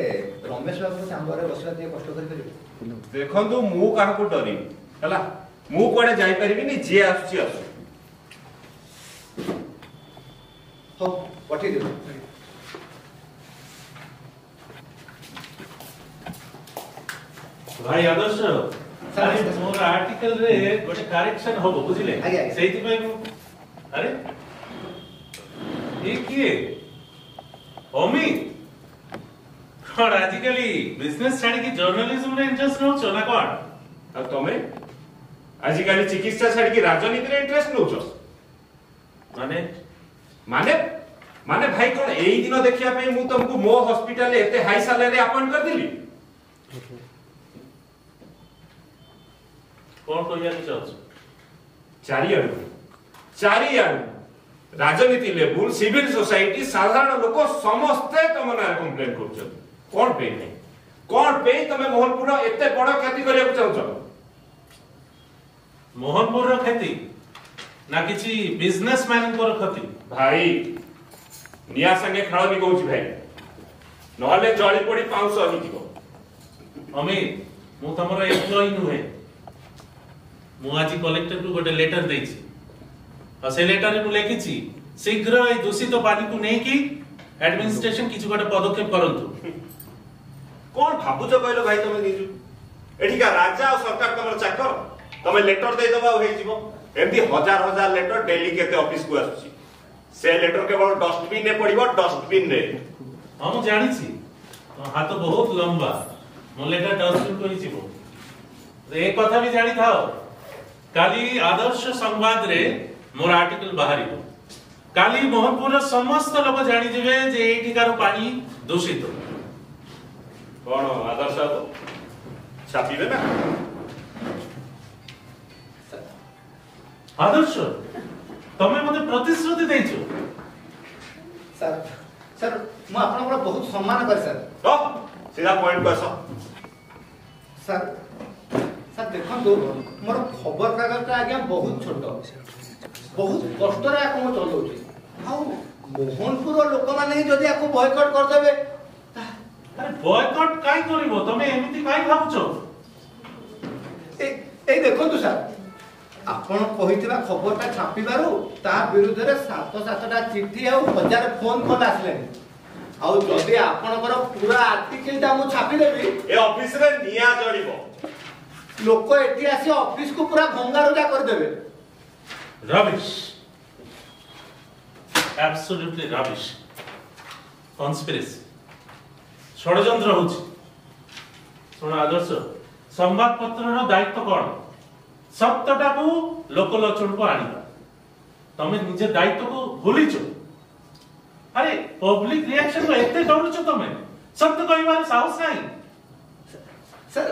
ରମେଶ ବାବୁଙ୍କ ଚାମ୍ବରରେ ବସିବା ଟିକେ କଷ୍ଟ କରିପାରିବେ ଦେଖନ୍ତୁ ମୁଁ କାହାକୁ ଡରିବି ହେଲା ମୁଁ କୁଆଡ଼େ ଯାଇପାରିବିନି ଯିଏ ଆସୁଛି ଆସୁ ହଉ ପଠେଇ ଦେବୁ ଭାଇ ଆଦର୍ଶ ସାର୍ ମୋର ଆର୍ଟିକଲ ରେ ଗୋଟେ କରେକ୍ସନ ହବ ବୁଝିଲେ ସେଇଥିପାଇଁ ମୁଁ ଆରେ ଇଏ କିଏ ଅମିତ କଣ ଆଜିକାଲି ବିଜନେସ ଛାଡିକି ଜର୍ଣ୍ଣାଲିଜମରେ ଇଣ୍ଟରେଷ୍ଟ ନଉଛ ନା କଣ ଆଉ ତମେ ଆଜିକାଲି ଚିକିତ୍ସା ଛାଡିକି ରାଜନୀତିରେ ଇଣ୍ଟରେଷ୍ଟ ନଉଛ ମାନେ ମାନେ ମାନେ ଭାଇ କଣ ଏଇ ଦିନ ଦେଖିବା ପାଇଁ ମୁଁ ତମକୁ ମୋ ହସ୍ପିଟାଲରେ ଏତେ ହାଇ ସାଲାରୀ ଆପଏଣ୍ଟ କରିଦେଲି કોણ કહેવાનું ચાહશો ચારિયાણું চারিয়ানু রাজনীতি লেভেল সিভিল সোসাইটি সাধারণ লোক সমস্তে তম না কমপ্লেন করছেন কোন পে নাই কোন পে তুমি মোহনপুর এতে বড় ক্ষতি করিয়া চাহুছ মোহনপুর ক্ষতি না কিছু বিজনেস ম্যানঙ্কর ক্ষতি ভাই নিয়া সঙ্গে খেলনি কହୁছি ভাই নহলে জলি পড়ি পাউস অমিত অমিত মু তোমার এমপ্লয়ি নুহে ମୁଁ ଆଜି କଲେକ୍ଟରକୁ ଗୋଟେ ଲେଟର ଦେଇଛି ଆଉ ସେ ଲେଟରରେ ମୁଁ ଲେଖିଛି ଶୀଘ୍ର ଏଇ ଦୂଷିତ ପାଣିକୁ ନେଇକି ଆଡମିନିଷ୍ଟ୍ରେସନ କିଛି ଗୋଟେ ପଦକ୍ଷେପ କରନ୍ତୁ କଣ ଭାବୁଛ କହିଲ ଭାଇ ତମେ ନିଜୁ ଏଠିକା ରାଜା ଆଉ ସରକାର ତମର ଚାକର ତମେ ଲେଟର ଦେଇଦବ ଆଉ ହେଇଯିବ ଏମିତି ହଜାର ହଜାର ଲେଟର ଡେଲି କେତେ ଅଫିସକୁ ଆସୁଛି ସେ ଲେଟର କେବଳ ଡଷ୍ଟବିନରେ ପଡିବ ଡଷ୍ଟବିନରେ ହଁ ମୁଁ ଜାଣିଛି ହାତ ବହୁତ ଲମ୍ବା ମୋ ଲେଟର ଡଷ୍ଟବିନକୁ ହେଇଯିବ ଏ କଥା ବି ଜାଣିଥାଅ କାଲି ଆଦର୍ଶ ସମ୍ବାଦରେ ମୋର ଆର୍ଟିକଲ ବାହାରିବ କାଲି ମୋହନପୁରର ସମସ୍ତ ଲୋକ ଜାଣିଯିବେ ଯେ ଏଇଠିକାର ପାଣି ଦୂଷିତ କ'ଣ ଆଦର୍ଶ ବାବୁ ଛାପିବେ ନା ଆଦର୍ଶ ତମେ ମୋତେ ପ୍ରତିଶ୍ରୁତି ଦେଇଛ ସାର୍ ସାର୍ ମୁଁ ଆପଣଙ୍କର ବହୁତ ସମ୍ମାନ କରେ ସାର୍ ସିଧା ପଏଣ୍ଟକୁ ଆସ ସାର୍ ସାର୍ ଦେଖନ୍ତୁ ମୋର ଖବରକାଗଜଟା ଆଜ୍ଞା ବହୁତ ଛୋଟ ବହୁତ କଷ୍ଟରେ ଆକୁ ମୁଁ ଚଲାଉଛି ଆଉ ମୋହନପୁର ଲୋକମାନେ ହିଁ ଯଦି ଆକୁ ବୟକଟ କରିଦେବେ ବୟକଟ କାଇଁ କରିବ ତମେ ଏମିତି କାଇଁ ଭାବୁଛ ଏଇ ଦେଖନ୍ତୁ ସାର୍ ଆପଣ କହିଥିବା ଖବରଟା ଛାପିବାରୁ ତା ବିରୁଦ୍ଧରେ ସାତ ସାତଟା ଚିଠି ଆଉ ହଜାର ଫୋନ କଲ୍ ଆସିଲାଣି ଆଉ ଯଦି ଆପଣଙ୍କର ପୁରା ଆର୍ଟିକେଲଟା ମୁଁ ଛାପିଦେବି ଏ ଅଫିସରେ ନିଆଁ ଜଳିବ লোক এটি আসি অফিসকু পুরা ভঙ্গারুজা করিদেবে রবিশ অ্যাবসলিউটলি রবিশ কনস্পিরেসি ষড়যন্ত্র হচ্ছে ଶୁଣ ଆଦର୍ଶ ସମ୍ବାଦପତ୍ରର ଦାୟିତ୍ୱ କ'ଣ ସତ୍ୟଟାକୁ ଲୋକଲୋଚନକୁ ଆଣିବା ତମେ ନିଜ ଦାୟିତ୍ୱକୁ ଭୁଲିଛ ଆରେ ପବ୍ଲିକ ରିଆକ୍ସନରୁ ଏତେ ଡରୁଛ ତମେ ସତ୍ୟ କହିବାର ସାହସ ନାହିଁ ସାର୍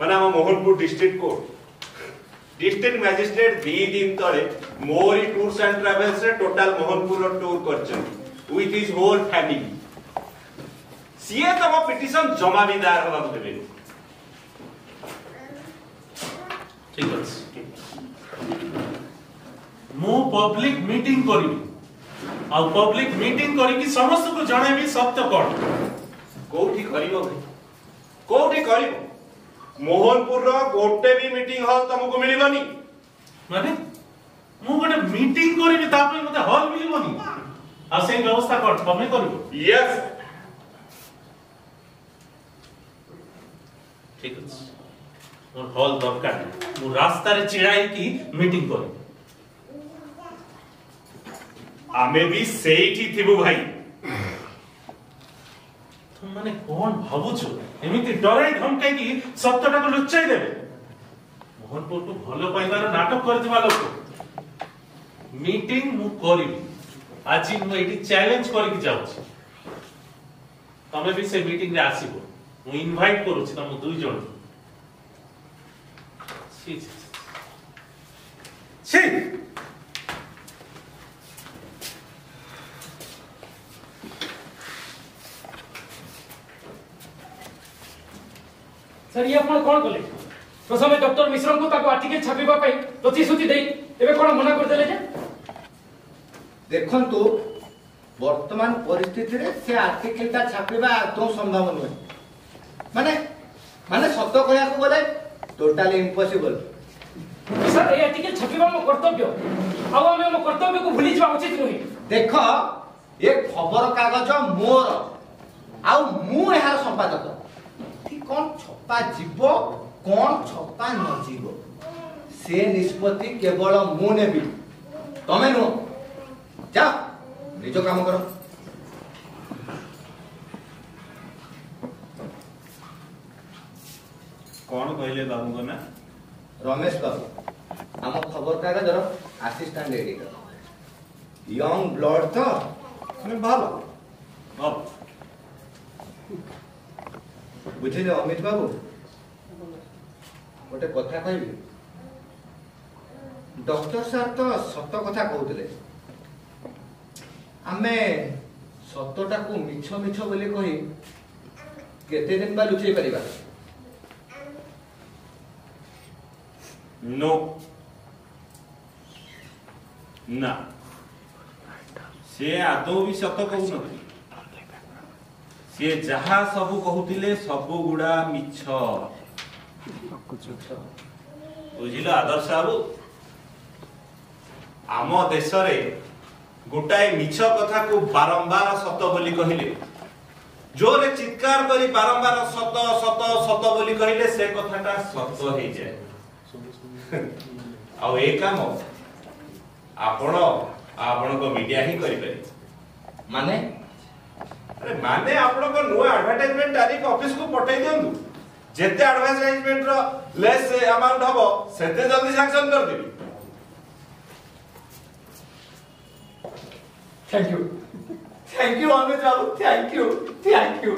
બનામાં মানে Mohanpur district court district magistrate দুই দিন তলে মোরি ট্যুরস এন্ড ট্রাভেলস রে টোটাল মোহনপুর ট্যুর করছেন উইথ হিজ হোল ফ্যামিলি সিএ তম পিটিশন জমা বিদার হওয়া দেবেন ঠিক আছে মু পাবলিক মিটিং করি আর পাবলিক মিটিং করি কি ସମସ୍ତଙ୍କୁ ଜଣେଇବି ସତ୍ୟ କ'ଣ କୋଉଠି କରିବ ଭାଇ କୋଉଠି করিব ମୋହନପୁରର ଗୋଟେ ବି ମିଟିଂ ହଲ୍ ତମକୁ ମିଳିବନି ମାନେ ମୁଁ ଗୋଟେ ମିଟିଂ କରିବି ତା ପାଇଁ ମୋତେ ହଲ୍ ମିଳିବନି ଆଉ ସେଇ ବ୍ୟବସ୍ଥା କର ତମେ କରିବ ୟେସ୍ ଠିକ ଅଛି ମୋର ହଲ୍ ଦରକାର ମୁଁ ରାସ୍ତାରେ ଛିଡ଼ା ହେଇକି ମିଟିଂ କରିବି ଆମେ ବି ସେଇଠି ଥିବୁ ଭାଇ তুমি ମାନେ କଣ ଭାବୁଛୁ ଏମିତି ଡରାଇ ଧମକାଇକି ସତ୍ୟଟାକୁ ଲୁଚାଇ ଦେବେ ମୋହନପୁରକୁ ଭଲ ପାଇବାର ନାଟକ କରିଥିବା ଲୋକ ମିଟିଂ ମୁଁ କରିବି ଆଜି ମୁଁ ଏଇଠି ଚ୍ୟାଲେଞ୍ଜ କରିକି ଯାଉଛି ତମେ ବି ସେ ମିଟିଂରେ ଆସିବ ମୁଁ ଇନଭାଇଟ କରୁଛି ତମ ଦୁଇ ଜଣଙ୍କୁ ଛି ଛି ସାର୍ ଇଏ ଆପଣ କ'ଣ କଲେ ପ୍ରଥମେ ଡକ୍ଟର ମିଶ୍ରଙ୍କୁ ତାକୁ ଆର୍ଟିକେଲ ଛାପିବା ପାଇଁ ପ୍ରତିଶ୍ରୁତି ଦେଇ ଏବେ କ'ଣ ମନା କରିଦେଲେ ଯେ ଦେଖନ୍ତୁ ବର୍ତ୍ତମାନ ପରିସ୍ଥିତିରେ ସେ ଆର୍ଟିକେଲଟା ଛାପିବା ଆଦୌ ସମ୍ଭବ ନୁହେଁ ମାନେ ମାନେ ସତ କହିବାକୁ ଗଲେ ଟୋଟାଲି ଇମ୍ପସିବଲ ସାର୍ ଏ ଆର୍ଟିକେଲ ଛାପିବା ମୋ କର୍ତ୍ତବ୍ୟ ଆଉ ଆମେ ମୋ କର୍ତ୍ତବ୍ୟକୁ ଭୁଲିଯିବା ଉଚିତ ନୁହେଁ ଦେଖ ଏ ଖବର କାଗଜ ମୋର ଆଉ ମୁଁ ଏହାର ସମ୍ପାଦକ କ'ଣ ଛପା ଯିବ କ'ଣ ଛପା ନ ଯିବ ସେ ନିଷ୍ପତ୍ତି କେବଳ ମୁଁ ନେବି ତମେ ନୁହଁ ଯା ନିଜ କାମ କର କ'ଣ କହିଲେ ବାବୁଙ୍କ ନା ରମେଶ ବାବୁ ଆମ ଖବରକାଗଜର ଆସିଷ୍ଟାଣ୍ଟ ଏଡିଟର ୟଙ୍ଗ ବ୍ଲଡ୍ ତ ମାନେ ଭଲ ଭଲ ବୁଝିଲେ ଅମିତ ବାବୁ ଗୋଟେ କଥା କହିବି ଡକ୍ଟର ସାର୍ ତ ସତ କଥା କହୁଥିଲେ ଆମେ ସତଟାକୁ ମିଛ ମିଛ ବୋଲି କହି କେତେ ଦିନ ବା ଲୁଚେଇ ପାରିବା ନୋ ନା ସେ ଆଦୌ ବି ସତ କହୁନଥିଲେ ସିଏ ଯାହା ସବୁ କହୁଥିଲେ ସବୁ ଗୁଡା ମିଛ ବୁଝିଲ ଆଦର୍ଶ ବାବୁ ଆମ ଦେଶରେ ଗୋଟାଏ ମିଛ କଥାକୁ ବାରମ୍ବାର ସତ ବୋଲି କହିଲେ ଜୋରେ ଚିତ୍କାର କରି ବାରମ୍ବାର ସତ ସତ ସତ ବୋଲି କହିଲେ ସେ କଥାଟା ସତ ହେଇଯାଏ ଆଉ ଏ କାମ ଆପଣ ଆପଣଙ୍କ ମିଡିଆ ହିଁ କରିପାରିବେ ମାନେ আরে মানে আপনার নূয়া আডভার্টাইজমেন্ট আনিক অফিস কু পঠাই দিও যেতে আডভার্টাইজমেন্ট র লেস অ্যামাউন্ট হব সেতে জলদি স্যাংশন করে দিবি thank you thank you Amit Babu thank you thank you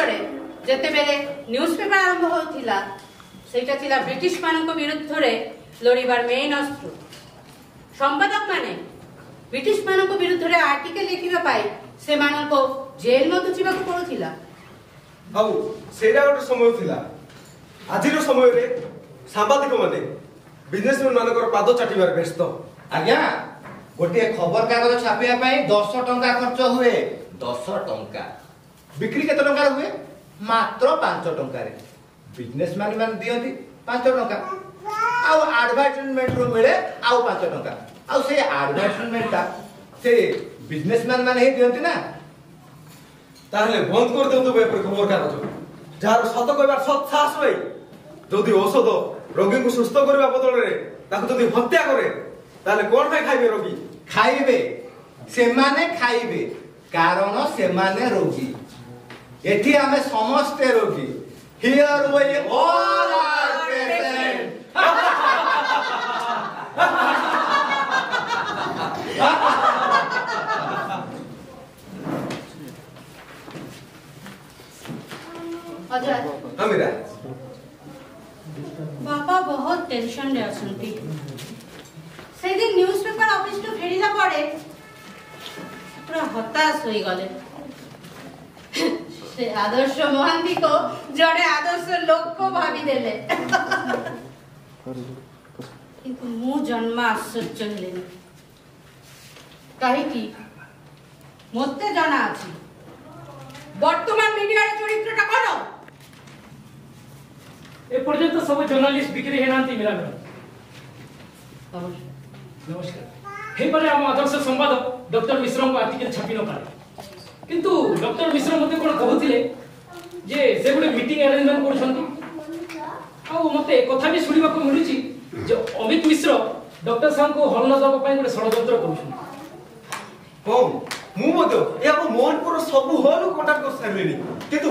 ଅଠରଶହରେ ଯେତେବେଳେ ନ୍ୟୁଜ୍ ପେପର ଆରମ୍ଭ ହେଉଥିଲା ସେଇଟା ଥିଲା ବ୍ରିଟିଶ ମାନଙ୍କ ବିରୁଦ୍ଧରେ ଲଢ଼ିବାର ମେନ୍ ଅସ୍ତ୍ର ବ୍ରିଟିଶ ମାନଙ୍କ ବିରୁଦ୍ଧରେ ଆର୍ଟିକଲ ଲେଖିବା ପାଇଁ ସେମାନଙ୍କୁ ଜେଲ ମଧ୍ୟ ଯିବାକୁ ପଡୁଥିଲା ଆଉ ସେଇଟା ଗୋଟେ ସମୟ ଥିଲା ଆଜିର ସମୟରେ ମାନେ ବିଜନେସମ୍ୟାନ ମାନଙ୍କର ପାଦ ଚାଟିବାରେ ବ୍ୟସ୍ତ ଆଜ୍ଞା ଗୋଟିଏ ଖବରକାଗଜ ଛାପିବା ପାଇଁ ଦଶ ଟଙ୍କା ଖର୍ଚ୍ଚ ହୁଏ ଦଶ ଟଙ୍କା বিক্রি কেতে টঙ্কার হুয়ে মাত্র পাঁচ টঙ্কায় বিজনেস ম্যান মানে দিকে পাঁচ টঙ্কা আউ আডভার্টাইজমেন্ট রু মিলে আউ পাঁচ টঙ্কা আউ সেই আডভার্টাইজমেন্টটা সে বিজনেস ম্যান মানে হি দিকে না তাহলে বন্ধ করে দিও এপরি খবর কাগজ যার সত কইবার সৎ সাহস নাই যদি ঔষধ রোগীকে সুস্থ করা বদলরে তাকে যদি হত্যা করে তাহলে কোন পাই খাইবে রোগী খাইবে সেমানে খাইবে কারণ সেমানে রোগী এটি আমি সমস্তে রোগী হিয়ার ওই অল আর পেশেন্ট অজয় হমিরা বাপা বহুত টেনশন রে অছন্তি সেদিন নিউজ পেপার অফিস টু ফেরিলা পরে পুরা হতাশ হই গলে সে আদর্শ মহান্তিক জড়ে আদর্শ লক্ষ্য ভাবি দেলে কিন্তু মু জন্ম আশ্চর্য হলেনি কাহিকি মধ্যে জানা আছে বর্তমান মিডিয়ার চরিত্রটা কোন এ পর্যন্ত সব জার্নালিস্ট বিক্রি হেনান্তি মিলা নমস্কার নমস্কার হেবারে আমার আদর্শ সম্পাদক ডক্টর মিশ্রঙ্ক আর্টিকেল ছাপি নপারে কিন্তু ডক্টর মিশ্র মতো কোন কহুলে যে সে গোটে মিটিং অ্যারেঞ্জমেন্ট করছেন আউ মতে কথা বি শুণবাক মিলুছি যে অমিত মিশ্র ডক্টর কো হল ন পাই গোটে ষড়যন্ত্র করছেন ও মু মধ্য এখন মোহনপুর সব হল কন্টাক্ট করে সারিলি কিন্তু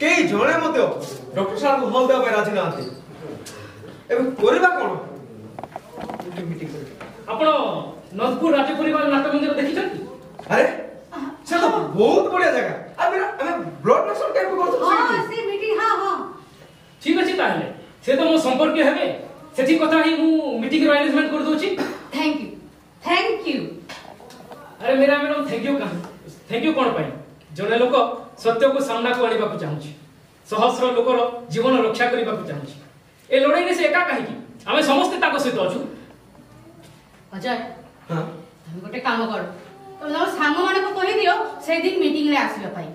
কেই জনে মতে ডক্টর কো হল দেওয়া পাই রাজি না এবে করিবা কোন মিটিং আপনার নদপুর রাজপুরী নাটক মন্দির দেখিছেন আরে ସେ ତ ବହୁତ ବଢିଆ ଜାଗା ଆମେ ଆମେ ବ୍ଲଡ୍ ନେସନ୍ କ୍ୟାମ୍ପ କରୁଛୁ ହଁ ସେ ମିଟିଂ ହଁ ହଁ ଠିକ ଅଛି ତାହେଲେ ସେ ତ ମୋ ସମ୍ପର୍କୀୟ ହେବେ ସେଠି କଥା ହିଁ ମୁଁ ମିଟିଂ ର ଆରେଞ୍ଜମେଣ୍ଟ କରି ଦଉଛି ଥ୍ୟାଙ୍କ ୟୁ ଥ୍ୟାଙ୍କ ୟୁ ଆରେ ମୀରା ମ୍ୟାଡମ୍ ଥ୍ୟାଙ୍କ ୟୁ କାହିଁ ଥ୍ୟାଙ୍କ ୟୁ କ'ଣ ପାଇଁ ଜଣେ ଲୋକ ସତ୍ୟକୁ ସାମ୍ନାକୁ ଆଣିବାକୁ ଚାହୁଁଛି ସହସ୍ର ଲୋକର ଜୀବନ ରକ୍ଷା କରିବାକୁ ଚାହୁଁଛି ଏ ଲଢେଇରେ ସେ ଏକା କାହିଁକି ଆମେ ସମସ୍ତେ ତାଙ୍କ ସହିତ ଅଛୁ ଅଜୟ ହଁ ତମେ ଗୋଟେ କାମ କର তুমি তোমার সাংমানকে কহিদিও সেদিন মিটিংরে আসবা পাই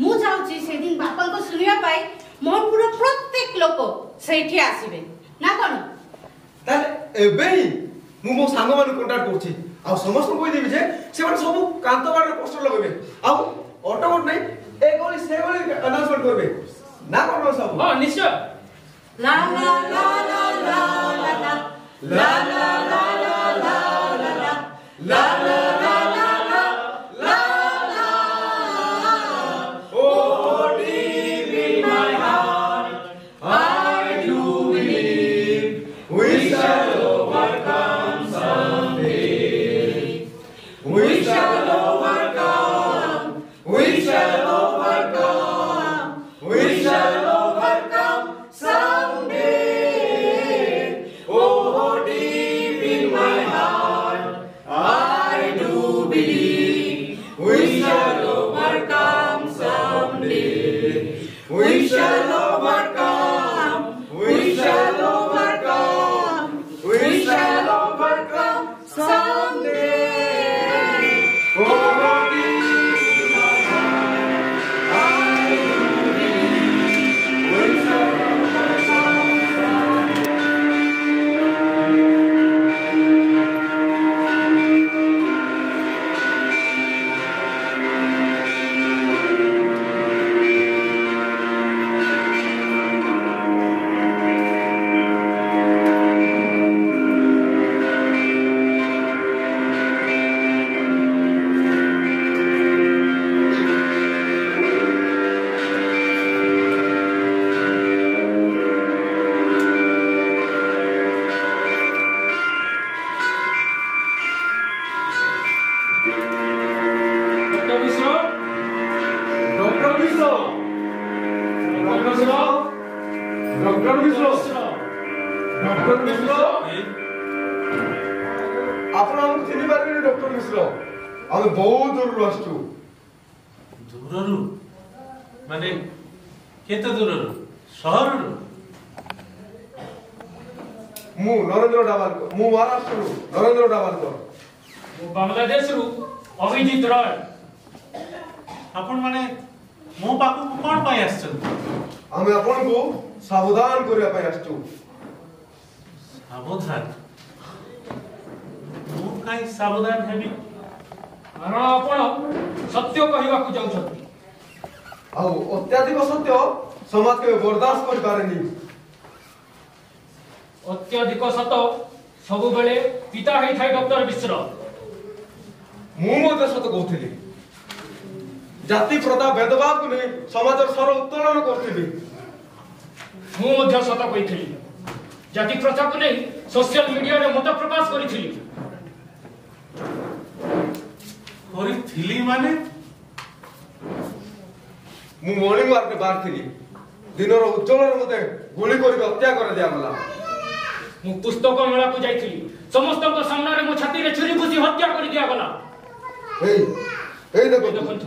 মু চাহুছি সেদিন বাপাঙ্ক শুনিবা পাই মোহনপুর প্রত্যেক লোক সেইটি আসিবে না কোন তাহলে এবে মু মো সাংগ মানুষ কন্টাক্ট করছি আর সমস্ত কইদেবি যে সেমানে সব কান্তবাড়ের পোস্টার লগাইবে আর অটোমোট নাই এই গলি সে গলি অ্যানাউন্সমেন্ট করবে না কোন সব হ্যাঁ নিশ্চয় লা লা লা লা লা লা লা লা লা লা We shall ଆସୁଥିବେ ସମାଜର ସ୍ୱର ଉତ୍ତୋଳନ କରୁଥିବେ ମୁଁ ମଧ୍ୟ ସତ କହିଥିଲି ଜାତି ପ୍ରଥାକୁ ନେଇ ସୋସିଆଲ ମିଡିଆରେ ମତ ପ୍ରକାଶ କରିଥିଲି କରିଥିଲି ମାନେ ମୁଁ ମର୍ଣ୍ଣିଂ ୱାର୍କରେ ବାହାରିଥିଲି ଦିନର ଉଜ୍ଜଳରେ ମୋତେ ଗୁଳି କରିକି ହତ୍ୟା କରାଯାଇଗଲା ମୁଁ ପୁସ୍ତକ ମେଳାକୁ ଯାଇଥିଲି ସମସ୍ତଙ୍କ ସାମ୍ନାରେ ମୋ ଛାତିରେ ଛୁରୀ ଭୁଜି ହତ୍ୟା କରି ଦିଆଗଲା ଦେଖନ୍ତୁ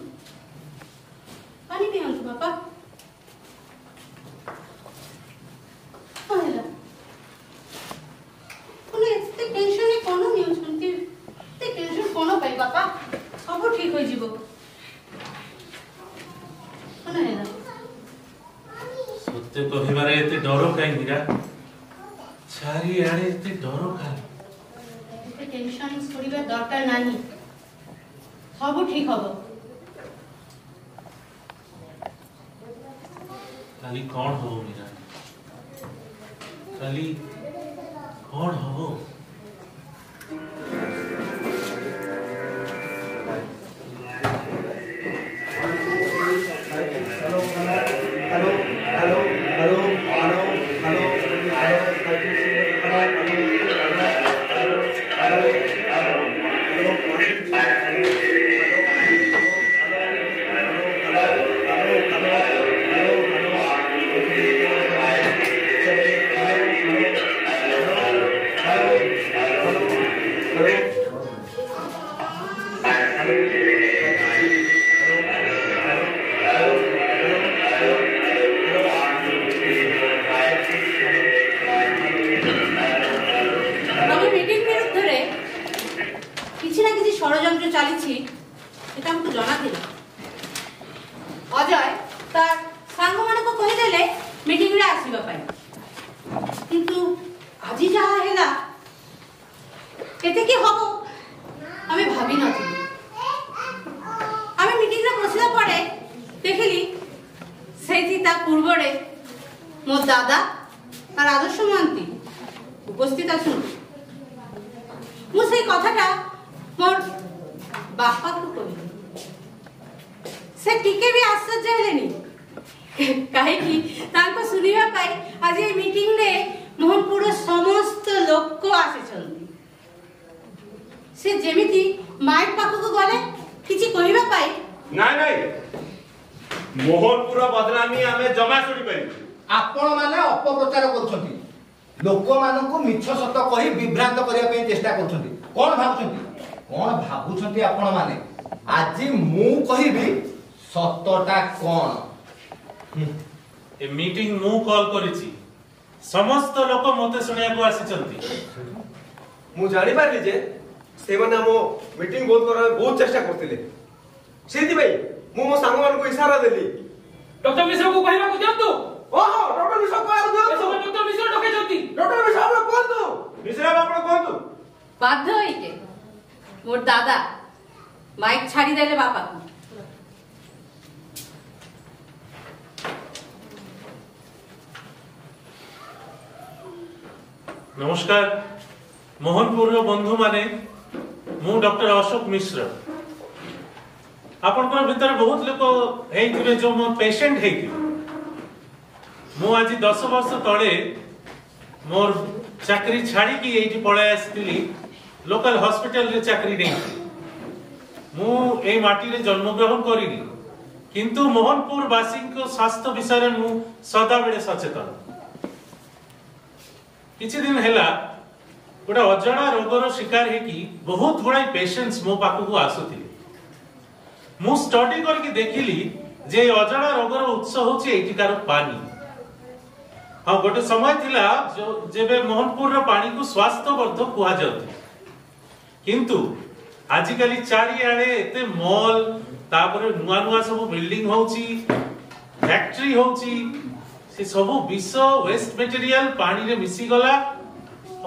힘이 안 좋아 봐. টেনশনে কোনো নিয়ন্ত্রণ টেনশন কোনো পাই বাপা সব ঠিক হয়ে যাব সত্য কহিবারে এতে ডর কাই মীরা চারিআড়ে এতে ডর কাই টেনশন করিবা দরকার নাই সব ঠিক হব खाली कौन हो मेरा खाली कौन हो ଯେ ସେମାନେ ଆମ ମିଟିଂ ବନ୍ଦ କରିବା ବହୁତ ଚେଷ୍ଟା କରିଥିଲେ ସେଇଥିପାଇଁ ମୁଁ ମୋ ସାଙ୍ଗମାନଙ୍କୁ ଇସାରା ଦେଲି ଡକ୍ଟର ମିଶ୍ରଙ୍କୁ କହିବାକୁ ଦିଅନ୍ତୁ ଓହୋ ଡକ୍ଟର ମିଶ୍ର କହିବାକୁ ମିଶ୍ର ଡକେଇଛନ୍ତି ଡକ୍ଟର କୁହନ୍ତୁ ମିଶ୍ର ଆପଣ କୁହନ୍ତୁ ବାଧ୍ୟ ହେଇକି মোর দাদা মাইক ছাড়ি দেলে বাপা મોહનપુરનો બંધુ મને હું ડોક્ટર અશોક મિશ્ર ଆପଣଙ୍କର ଭିତରେ ବହୁତ ଲୋକ ହେଇଥିବେ ଯୋଉ ମୋ ପେସେଣ୍ଟ ହେଇଥିବେ ମୁଁ ଆଜି ଦଶ ବର୍ଷ ତଳେ ମୋର ଚାକିରି ଛାଡ଼ିକି ଏଇଠି ପଳେଇ ଆସିଥିଲି ଲୋକାଲ ହସ୍ପିଟାଲରେ ଚାକିରି ନେଇଥିଲି ମୁଁ ଏଇ ମାଟିରେ ଜନ୍ମଗ୍ରହଣ କରିନି କିନ୍ତୁ ମୋହନପୁରବାସୀଙ୍କ ସ୍ୱାସ୍ଥ୍ୟ ବିଷୟରେ ମୁଁ ସଦାବେଳେ ସଚେତନ କିଛି ଦିନ ହେଲା ଗୋଟେ ଅଜଣା ରୋଗର ଶିକାର ହେଇକି ବହୁତ ଗୁଡ଼ାଏ ପେସେଣ୍ଟସ୍ ମୋ ପାଖକୁ ଆସୁଥିଲେ ମୁଁ ଷ୍ଟଡି କରିକି ଦେଖିଲି ଯେ ଅଜଣା ରୋଗର ଉତ୍ସ ହେଉଛି ଏଇଠିକାର ପାଣି ହଁ ଗୋଟେ ସମୟ ଥିଲା ଯେବେ ମୋହନପୁରର ପାଣିକୁ ସ୍ୱାସ୍ଥ୍ୟବର୍ଦ୍ଧ କୁହାଯାଉଥିଲା କିନ୍ତୁ ଆଜିକାଲି ଚାରିଆଡ଼େ ଏତେ ମଲ୍ ତାପରେ ନୂଆ ନୂଆ ସବୁ ବିଲ୍ଡିଂ ହଉଛି ଫ୍ୟାକ୍ଟ୍ରି ହଉଛି ସେ ସବୁ ବିଷ ୱେଷ୍ଟ ମେଟେରିଆଲ ପାଣିରେ ମିଶିଗଲା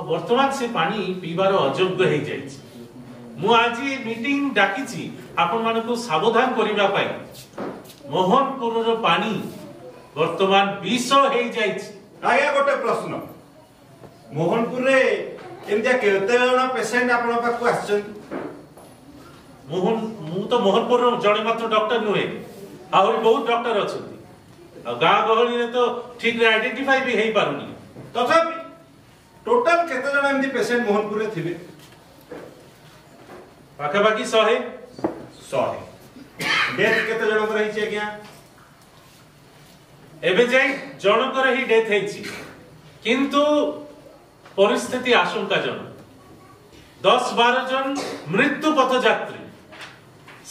ବର୍ତ୍ତମାନ ସେ ପାଣି ପିଇବାର ଅଯୋଗ୍ୟ ହେଇଯାଇଛି ମୁଁ ଆଜି ମିଟିଂ ଡାକିଛି ଆପଣମାନଙ୍କୁ ସାବଧାନ କରିବା ପାଇଁ ମୋହନପୁରର ପାଣି ବର୍ତ୍ତମାନ ବିଷ ହେଇଯାଇଛି ଆଜ୍ଞା ଗୋଟେ ପ୍ରଶ୍ନ ମୋହନପୁରରେ ଏମିତିଆ କେତେ ଜଣ ପେସେଣ୍ଟ ଆପଣଙ୍କ ପାଖକୁ ଆସିଛନ୍ତି ମୋହନ ମୁଁ ତ ମୋହନପୁରର ଜଣେ ମାତ୍ର ଡକ୍ଟର ନୁହେଁ ଆହୁରି ବହୁତ ଡକ୍ଟର ଅଛନ୍ତି ଆଉ ଗାଁ ଗହଳିରେ ତ ଠିକରେ ଆଇଡେଣ୍ଟିଫାଇ ବି ହେଇପାରୁନି ତଥାପି ଟୋଟାଲ କେତେ ଜଣ ଏମିତି ପେସେଣ୍ଟ ମୋହନପୁରରେ ଥିବେ ପାଖାପାଖି ଶହେ ଶହେ ଡେଥ୍ କେତେ ଜଣଙ୍କର ହେଇଛି ଆଜ୍ଞା ଏବେ ଯାଇ ଜଣଙ୍କର ହିଁ ଡେଥ୍ ହେଇଛି କିନ୍ତୁ ପରିସ୍ଥିତି ଆଶଙ୍କାଜନକ ଦଶ ବାର ଜଣ মৃত্যু পথযাত্রী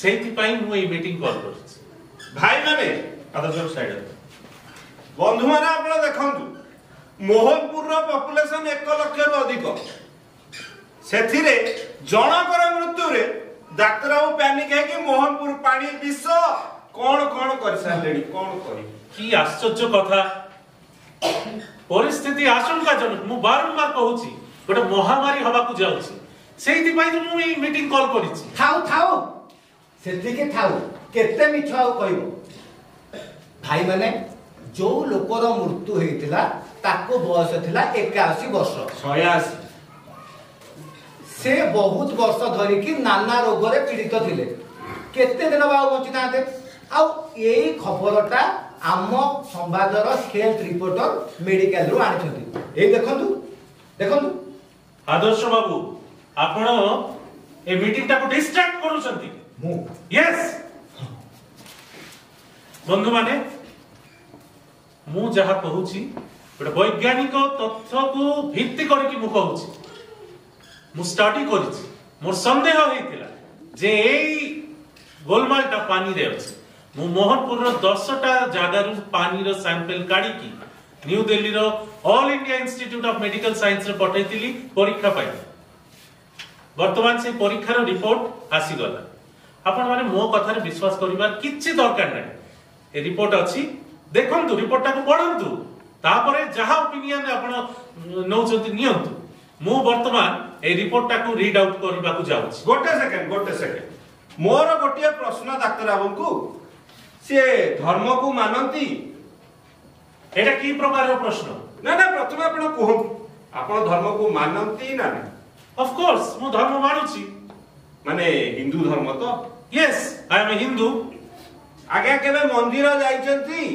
সেইপাই মু এই মিটিং কল করছি ভাই মানে সাইড বন্ধু মানে আপনারা দেখন্তু ମୋହନପୁର ର ପପୁଲେସନ ଏକ ଲକ୍ଷରୁ ଅଧିକ ସେଥିରେ ଜଣଙ୍କର ମୃତ୍ୟୁରେ ଡାକ୍ତର ଆଉ ପ୍ୟାନିକ ହେଇକି ମୋହନପୁର ପାଣି ବିଷ କଣ କଣ କରିସାରିଲେଣି କଣ କରିବି କି ଆଶ୍ଚର୍ଯ୍ୟ କଥା ପରିସ୍ଥିତି ଆଶଙ୍କାଜନକ ମୁଁ ବାରମ୍ବାର କହୁଛି ଗୋଟେ ମହାମାରୀ ହବାକୁ ଯାଉଛି ସେଇଥିପାଇଁ ମୁଁ ଏଇ ମିଟିଂ କଲ୍ କରିଛି ଥାଉ ଥାଉ ସେତିକି ଥାଉ କେତେ ମିଛ ଆଉ କହିବ ଭାଇମାନେ ଯୋଉ ଲୋକର ମୃତ୍ୟୁ ହେଇଥିଲା ତାକୁ ବୟସ ଥିଲା ଏକାଅଶୀ ବର୍ଷ ଶହେଅଶୀ ସେ ବହୁତ ବର୍ଷ ଧରିକି ନାନା ରୋଗରେ ପୀଡ଼ିତ ଥିଲେ କେତେ ଦିନ ବାବୁ ବଞ୍ଚିଥାନ୍ତେ ଆଉ ଏଇ ଖବରଟା ଆମ ସମ୍ବାଦର ହେଲ୍ଥ ରିପୋର୍ଟର ମେଡିକାଲରୁ ଆଣିଛନ୍ତି ଏଇ ଦେଖନ୍ତୁ ଦେଖନ୍ତୁ ଆଦର୍ଶ ବାବୁ ଆପଣ ଏ ମିଟିଂଟାକୁ ଡିଷ୍ଟ୍ରାକ୍ଟ କରୁଛନ୍ତି ମୁଁ ୟେସ୍ ବନ୍ଧୁମାନେ ମୁଁ ଯାହା କହୁଛି ଗୋଟେ ବୈଜ୍ଞାନିକ ତଥ୍ୟକୁ ଭିତ୍ତି କରିକି ମୁଁ କହୁଛି ମୁଁ ଷ୍ଟଡି କରିଛି ମୋର ସନ୍ଦେହ ହେଇଥିଲା ଯେ ଏଇ ଗୋଲମାଲଟା ପାଣିରେ ଅଛି ମୁଁ ମୋହନପୁରର ଦଶଟା ଜାଗାରୁ ପାଣିର ସାମ୍ପେଲ କାଢ଼ିକି ନ୍ୟୁ ଦିଲ୍ଲୀର All India Institute of Medical ସାଇନ୍ସରେ ପଠାଇଥିଲି ପରୀକ୍ଷା ପାଇଁ ବର୍ତ୍ତମାନ ସେ ପରୀକ୍ଷାର ରିପୋର୍ଟ ଆସିଗଲା ଆପଣମାନେ ମୋ କଥାରେ ବିଶ୍ୱାସ କରିବା କିଛି ଦରକାର ନାହିଁ ଏ ରିପୋର୍ଟ ଅଛି ଦେଖନ୍ତୁ ରିପୋର୍ଟଟାକୁ ପଢ଼ନ୍ତୁ ତାପରେ ଯାହା ଓପିନିଅନ ଆପଣ ନେଉଛନ୍ତି ନିଅନ୍ତୁ ମୁଁ ବର୍ତ୍ତମାନ ଏଇ ରିପୋର୍ଟଟାକୁ ରିଡ୍ ଆଉଟ୍ କରିବାକୁ ଯାଉଛି ଗୋଟେ ସେକେଣ୍ଡ ଗୋଟେ ସେକେଣ୍ଡ ମୋର ଗୋଟିଏ ପ୍ରଶ୍ନ ଡାକ୍ତର ବାବୁଙ୍କୁ ସିଏ ଧର୍ମକୁ ମାନନ୍ତି ଏଇଟା କି ପ୍ରକାରର ପ୍ରଶ୍ନ ନା ନା ପ୍ରଥମେ ଆପଣ କୁହନ୍ତୁ ଆପଣ ଧର୍ମକୁ ମାନନ୍ତି ନା ନା ଅଫକୋର୍ସ ମୁଁ ଧର୍ମ ମାନୁଛି ମାନେ ହିନ୍ଦୁ ଧର୍ମ ତ ୟେସ୍ ଆଇ ଏମ୍ ହିନ୍ଦୁ ଆଜ୍ଞା କେବେ ମନ୍ଦିର ଯାଇଛନ୍ତି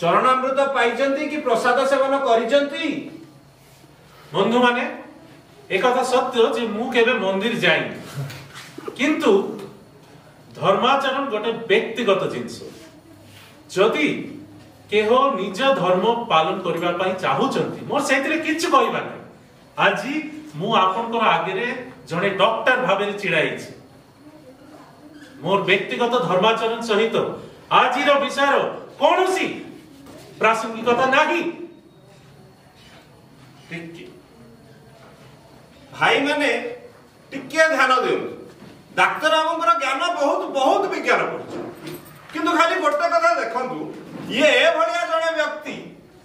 চরণামৃত পাইছেন কি প্রসাদ সেবন করেছেন বন্ধু মানে একথা সত্য যে মু কেবে মন্দির যাই কিন্তু ধর্মাচরণ গোটে ব্যক্তিগত জিনিস যদি কেহ নিজ ধর্ম পালন করিবার পাই চাহুচন্তি মোর সেইতিরে কিছু কইবা নাই আজি মু আপনকর আগরে জনে ডক্টর ভাবে চিড়াইছি মোর ব্যক্তিগত ধর্মাচরণ সহিত আজির বিষয়র কোনসি প্রাসঙ্গিকতা নাহি ଟିକେ ଭାଇମାନେ ଟିକେ ଧ୍ୟାନ ଦିଅନ୍ତୁ ଡାକ୍ତର ବାବୁଙ୍କର ଜ୍ଞାନ ବହୁତ ବହୁତ ବିଜ୍ଞାନ ପଢୁଛନ୍ତି କିନ୍ତୁ ଖାଲି ଗୋଟେ କଥା ଦେଖନ୍ତୁ ଇଏ ଏଭଳିଆ ଜଣେ ବ୍ୟକ୍ତି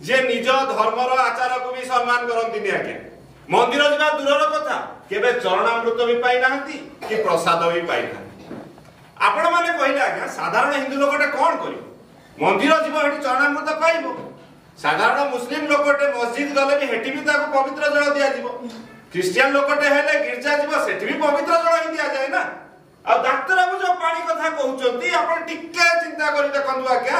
ଯେ ନିଜ ଧର୍ମର ଆଚାରକୁ ବି ସମ୍ମାନ କରନ୍ତିନି ଆଜ୍ଞା ମନ୍ଦିର ଯିବା ଦୂରର କଥା କେବେ ଚରଣାମୃତ ବି ପାଇନାହାନ୍ତି କି ପ୍ରସାଦ ବି ପାଇନାହାନ୍ତି ଆପଣମାନେ କହିଲେ ଆଜ୍ଞା ସାଧାରଣ ହିନ୍ଦୁ ଲୋକଟା କ'ଣ କରିବ মন্দির যাব সেটি চরণামৃত পাইব সাধারণ মুসলিম লোকটে মসজিদ গলে বি সেটি বি তাকে পবিত্র জল দিয়াযিব খ্রিস্টিয়ান লোকটে হলে গির্জা যাব সেটি বি পবিত্র জল হি দিয়াযায় না ଆଉ ଡାକ୍ତର ବାବୁ ଯୋଉ ପାଣି କଥା କହୁଛନ୍ତି ଆପଣ ଟିକେ ଚିନ୍ତା କରି ଦେଖନ୍ତୁ ଆଜ୍ଞା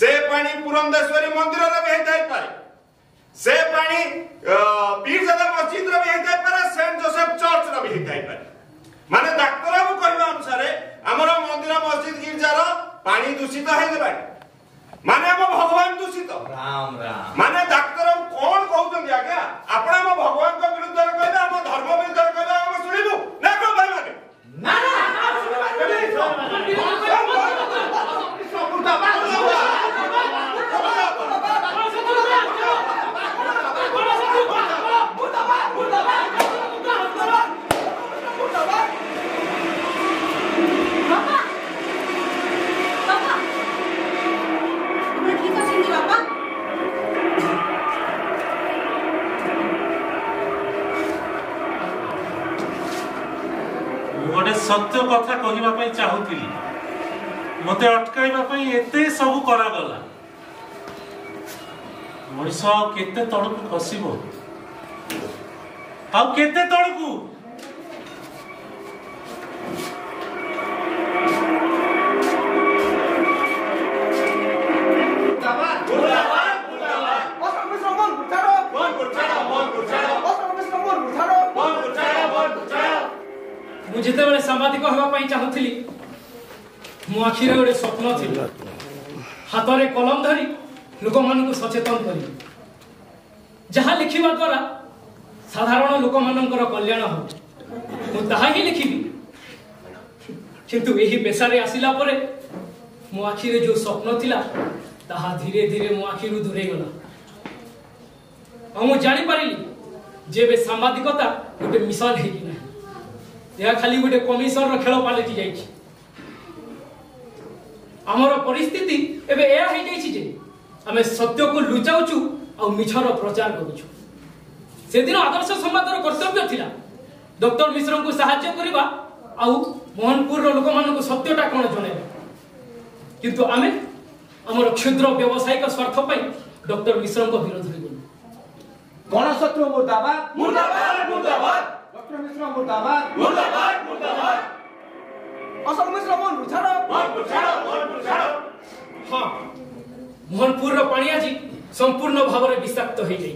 ସେ ପାଣି ପୁରନ୍ଦେଶ୍ୱରୀ ମନ୍ଦିରରେ ବି ହେଇଥାଇପାରେ ସେ ପାଣି ପୀରଜାଦା ମସଜିଦର ବି ହେଇଥାଇପାରେ ସେଣ୍ଟ ଜୋସେଫ ଚର୍ଚ୍ଚର ବି ହେଇଥାଇପାରେ ମାନେ ଡାକ୍ତର ବାବୁ କହିବା ଅନୁସାରେ ଆମର ମନ୍ଦିର ମସଜିଦ ଗିର୍ଜାର ପାଣି ଦୂଷିତ ହେଇଗଲାଣି ମାନେ ଆମ ଭଗବାନ ଦୂଷିତ ମାନେ ଡାକ୍ତର କଣ କହୁଛନ୍ତି ଆଜ୍ଞା ଆପଣ ଆମ ଭଗବାନଙ୍କ ବିରୁଦ୍ଧରେ କହିବେ ଆମ ଧର୍ମ ବିରୁଦ୍ଧରେ କହିବେ ଆମେ ଶୁଣିବୁ ନା କଣ ଭାଇମାନେ Mundabad! Mundabad! ଆମେ ସତ୍ୟ କଥା କହିବା ପାଇଁ ଚାହୁଁଥିଲି ମୋତେ ଅଟକାଇବା ପାଇଁ ଏତେ ସବୁ କରାଗଲା ମଣିଷ କେତେ ତଳକୁ ଖସିବ ଆଉ କେତେ ତଳକୁ ଲୋକମାନଙ୍କୁ ସଚେତନ କରିବେ ଯାହା ଲେଖିବା ଦ୍ୱାରା ସାଧାରଣ ଲୋକମାନଙ୍କର କଲ୍ୟାଣ ହେବ ମୁଁ ତାହା ହିଁ ଲେଖିବି କିନ୍ତୁ ଏହି ପେଶାରେ ଆସିଲା ପରେ ମୋ ଆଖିରେ ଯେଉଁ ସ୍ୱପ୍ନ ଥିଲା ତାହା ଧୀରେ ଧୀରେ ମୋ ଆଖିରୁ ଦୂରେଇଗଲା ଆଉ ମୁଁ ଜାଣିପାରିଲି ଯେ ଏବେ ସାମ୍ବାଦିକତା ଗୋଟେ ମିଶନ ହେଇକି ନାହିଁ ଏହା ଖାଲି ଗୋଟେ କମିଶନର ଖେଳ ପାଲଟି ଯାଇଛି ଆମର ପରିସ୍ଥିତି ଏବେ ଏହା ହେଇଯାଇଛି ଯେ ଆମେ ସତ୍ୟକୁ ଲୁଚାଉଛୁ ଆଉ ମିଛର ପ୍ରଚାର କରୁଛୁ ସେଦିନ ଆଦର୍ଶ ସମ୍ବାଦର କର୍ତ୍ତବ୍ୟ ଥିଲା ଡକ୍ଟର ମିଶ୍ରଙ୍କୁ ସାହାଯ୍ୟ କରିବା ଆଉ ମୋହନପୁରର ଲୋକମାନଙ୍କୁ ସତ୍ୟଟା କ'ଣ ଜଣାଇବା କିନ୍ତୁ ଆମେ ଆମର କ୍ଷୁଦ୍ର ବ୍ୟବସାୟିକ ସ୍ୱାର୍ଥ ପାଇଁ ଡକ୍ଟର ମିଶ୍ରଙ୍କ ବିରୋଧରେ ଗଲୁ ଗଣଶତ୍ରୁ ମୁର୍ଦ୍ଦାବାଦ ମୁର୍ଦ୍ଦାବାଦ ମୁର୍ଦ୍ଦାବାଦ ଡକ୍ଟର ମିଶ୍ର ମୁର୍ଦ୍ଦାବାଦ ମୁର୍ଦ୍ଦାବାଦ ମୁର୍ଦ୍ଦାବାଦ ଅସଲ ମିଶ୍ର ମନକୁ ଛାଡ଼ ମନକୁ ଛାଡ଼ ମନକୁ ଛାଡ଼ ହଁ মোহনপুরর পাণি আজ সম্পূর্ণ ভাবে বিষাক্ত হয়ে যাই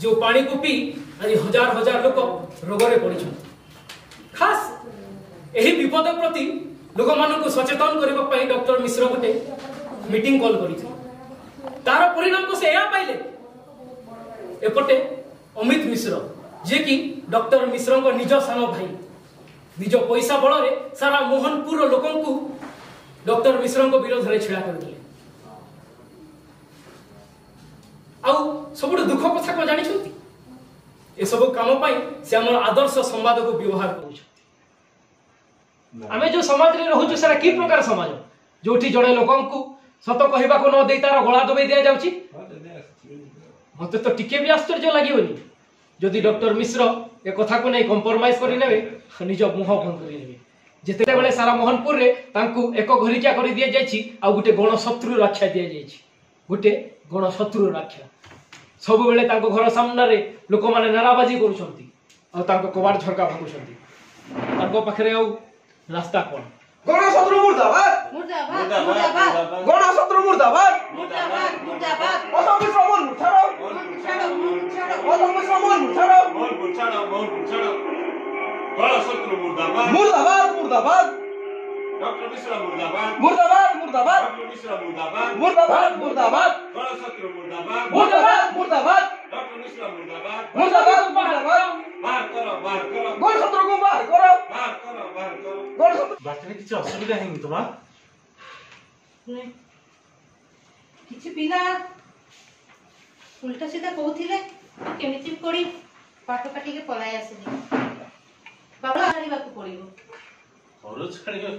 যে পাণি পি আজ হাজার হাজার লোক রোগরে পড়ছেন খাস এই বিপদ প্রতি লোক সচেতন করা ডক্টর মিশ্র গোটে মিটিং কল করেছিল তার পরিণাম সে এয়া পাইলে এপটে অমিত মিশ্র যিকি ডক্টর মিশ্রঙ্ নিজ সান ভাই নিজ পয়সা বলরে সারা মোহনপুর লোকଙ୍କୁ ডক্টর মিশ্রঙ্ বিরোধে ছেড়া করে ଆଉ ସବୁଠୁ ଦୁଃଖ କଥା କ'ଣ ଜାଣିଛନ୍ତି ଏସବୁ କାମ ପାଇଁ ସେ ଆମର ଆଦର୍ଶ ସମ୍ବାଦକୁ ବ୍ୟବହାର କରୁଛନ୍ତି ଆମେ ଯେଉଁ ସମାଜରେ ରହୁଛୁ ସେଟା କି ପ୍ରକାର ସମାଜ ଯୋଉଠି ଜଣେ ଲୋକଙ୍କୁ ସତ କହିବାକୁ ନ ଦେଇ ତାର ଗଳା ଦବେଇ ଦିଆଯାଉଛି ମତେ ତ ଟିକେ ବି ଆଶ୍ଚର୍ଯ୍ୟ ଲାଗିବନି ଯଦି ଡକ୍ଟର ମିଶ୍ର ଏ କଥାକୁ ନେଇ କମ୍ପ୍ରମାଇଜ କରିନେବେ ନିଜ ମୁହଁ ବନ୍ଦ କରିନେବେ ଯେତେବେଳେ ସାରା ମୋହନପୁରରେ ତାଙ୍କୁ ଏକ ଘରିକିଆ କରି ଦିଆଯାଇଛି ଆଉ ଗୋଟେ ଗଣଶତ୍ରୁର ରକ୍ଷା ଦିଆଯାଇଛି ଗୋଟେ ଗଣଶତ୍ରୁର ଆଖ୍ୟା ସବୁବେଳେ ତାଙ୍କ ଘର ସାମ୍ନାରେ ଲୋକମାନେ ନାରାବାଜି କରୁଛନ୍ତି ଆଉ ତାଙ୍କ କବାଟ ଝରକା ଭାଙ୍ଗୁଛନ୍ତି ତାଙ୍କ ପାଖରେ ଆଉ ରାସ୍ତା କ'ଣ ଗଣଶତ୍ରୁ ମୁର୍ଦ୍ଦାବାଦ ଗଣଶତ୍ରୁ ମୁର୍ଦ୍ଦାବାଦ ଅସମ୍ଭି ଶ୍ରମଣ ମୁଠାର অসম্ভি শ্রমণ মুঠার গণশত্রু মুর্দাবাদ মুর্দাবাদ মুর্দাবাদ ডক্টর মিশ্রা মুর্দাবাদ মুর্দাবাদ মুর্দাবাদ ডক্টর মিশ্রা মুর্দাবাদ মুর্দাবাদ মুর্দাবাদ মুর্দাবাদ মুর্দাবাদ মুর্দাবাদ ডক্টর କେମିତି କରି ପାଠ କାଟିକି ପଳାଇ ଆସିଲି ବାବା ଆଣିବାକୁ ପଡ଼ିବ খরচ ছাড়িয়ে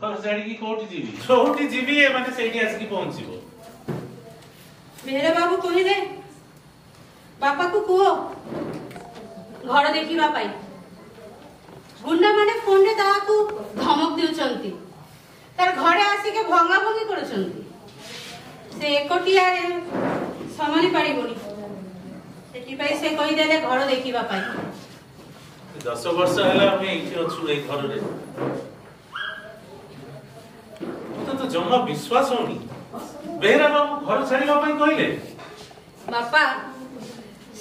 ଧର ଛାଡ଼ିକି କୋଉଠି ଯିବି କୋଉଠି ଯିବି ଏମାନେ ସେଇଠି ଆସିକି ପହଞ୍ଚିବ ମେହର ବାବୁ କହିଲେ ବାପାକୁ କୁହ ଘର ଦେଖିବା ପାଇଁ ଗୁଣ୍ଡାମାନେ ଫୋନରେ ତାହାକୁ ଧମକ ଦେଉଛନ୍ତି ତାର ଘରେ ଆସିକି ଭଙ୍ଗାଭଙ୍ଗି କରୁଛନ୍ତି ସେ ଏକୁଟିଆ ସମ୍ଭାଳି ପାରିବନି ସେଥିପାଇଁ ସେ କହିଦେଲେ ଘର ଦେଖିବା ପାଇଁ ଦଶ ବର୍ଷ ହେଲା ଆମେ ଏଇଠି ଅଛୁ ଏଇ ଘରରେ ଜମା ବିଶ୍ୱାସ ହଉନି ବେହେରା ବାବୁ ଘର ଛାଡ଼ିବା ପାଇଁ କହିଲେ ବାପା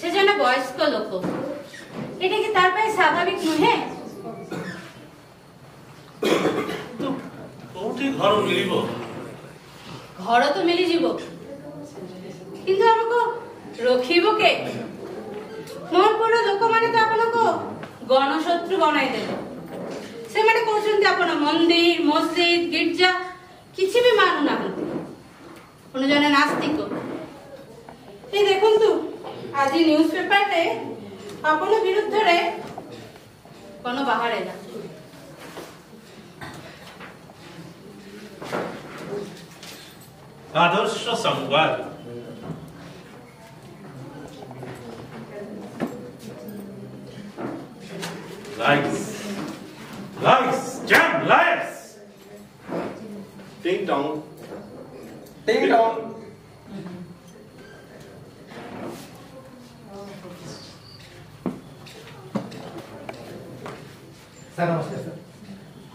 ସେ ଜଣେ ବୟସ୍କ ଲୋକ এটা কি তার পায়ে স্বাভাবিক নহে কোটি ঘর মিলিব ঘর তো মিলি যাব কিন্তু আমাকে রখিব কে মোর পর লোক মানে তো আপনাকে গণশত্রু বনাই দেব সেমানে কোচন্তি আপন মন্দির মসজিদ গির্জা କିଛି ବି ମାନୁନାହାନ୍ତି ପୁଣି ଜଣେ ନାସ୍ତିକ ଏ ଦେଖନ୍ତୁ ଆଜି ନ୍ୟୁଜ ପେପରରେ ଆପଣ ବିରୁଦ୍ଧରେ କ'ଣ ବାହାରେଲା আদর্শ সংবাদ লাইস লাইস জ্যাম লাইস Ding dong. Ding dong.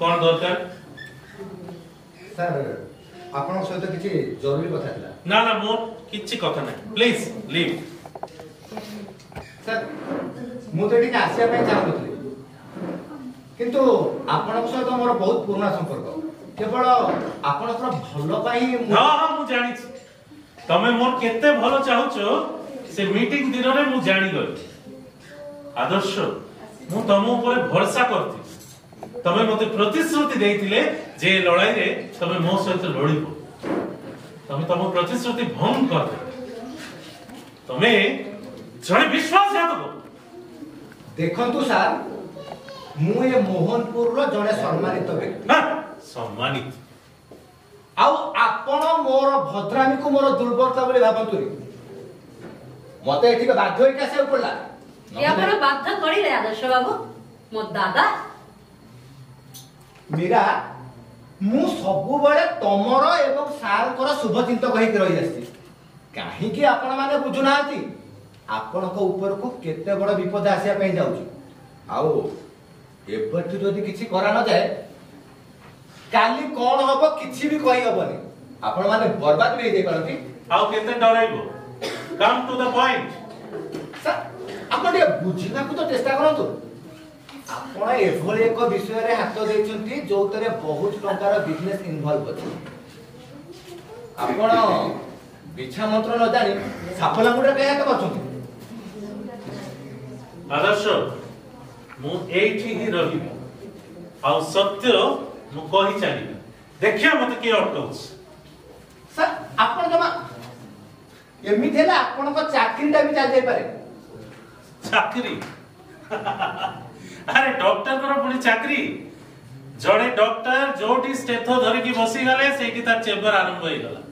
কোন দরকার স্যার আপনার সহিত কিছু জরুরি কথা ছিল না না মোর কিছু কথা নাই প্লিজ লিভ স্যার মু তো এটিকে আসিয়া পাই চাহুଥିଲି কিন্তু আপনার সহিত মোর বহুত পুরোনা সম্পর্ক কেবল আপনার ভাল পাই হ্যাঁ হ্যাঁ মু জানিছি তুমি মোর কেতে ভাল চাহুছ সে মিটিং দিনরে মু জানি গলি আদর্শ মু তম উপরে ভরসা করতি তুমি মতে প্রতিশ্রুতি দেইতিলে যে লড়াইরে তুমি মো সহিত লড়িব তুমি তম প্রতিশ্রুতি ভঙ্গ করবে তুমি জনে বিশ্বাসঘাতক দেখন্তু স্যার মু এ মোহনপুরর জনে সম্মানিত ব্যক্তি সম্মানিত ଆଉ ଆପଣ ମୋର ଭଦ୍ରାମୀକୁ ମୋର ଦୁର୍ବଳତା ବୋଲି ଭାବନ୍ତୁନି ମତେ ଏଠିକି ବାଧ୍ୟ ହେଇକି ଆସିବାକୁ ପଡିଲା ଆପଣ ବାଧ୍ୟ କରିଲେ ଆଦର୍ଶ ବାବୁ ମୋ ଦାଦା ମୀରା ମୁଁ ସବୁବେଳେ ତମର ଏବଂ ସାରଙ୍କର ଶୁଭଚିନ୍ତକ ହେଇକି ରହିଆସିଛି କାହିଁକି ଆପଣମାନେ ବୁଝୁନାହାନ୍ତି ଆପଣଙ୍କ ଉପରକୁ କେତେ ବଡ ବିପଦ ଆସିବା ପାଇଁ ଯାଉଛି ଆଉ ଏବେଠୁ ଯଦି କିଛି କରା ନଯାଏ কালি কোন হব কিছু বি কই হবনি আপন মানে বরবাদ হয়ে যাই পারতি আউ কেতে ডরাইব come to the point sir আপন টিকে বুঝিবাকু তো চেষ্টা করন্তু ଆପଣ ଏଭଳି ଏକ ବିଷୟରେ ହାତ ଦେଇଛନ୍ତି ଯୋଉଥିରେ ବହୁତ ଟଙ୍କାର ବିଜନେସ୍ ଇନଭଲ୍ଭ ଅଛି ଆପଣ ବିଛା ମନ୍ତ୍ର ନ ଜାଣି ସାପଲାଙ୍ଗୁଟା କାହିଁ ହାତ କରୁଛନ୍ତି ଆଦର୍ଶ ମୁଁ ଏଇଠି ହିଁ ରହିବି ଆଉ ସତ୍ୟ ମୁଁ କହି ଚାଲିବା ଦେଖିବା ମତେ କିଏ ଅଟଉଛି ସାର୍ ଆପଣ ଜମା ଏମିତି ହେଲେ ଆପଣଙ୍କ ଚାକିରିଟା ବି ଚାଲିଯାଇପାରେ ଚାକିରି ଆରେ ଡକ୍ଟରଙ୍କର ପୁଣି ଚାକିରି ଜଣେ ଡକ୍ଟର ଯୋଉଠି ଷ୍ଟେଥ ଧରିକି ବସିଗଲେ ସେଇଠି ତାର ଚେମ୍ବର ଆରମ୍ଭ ହେଇଗଲା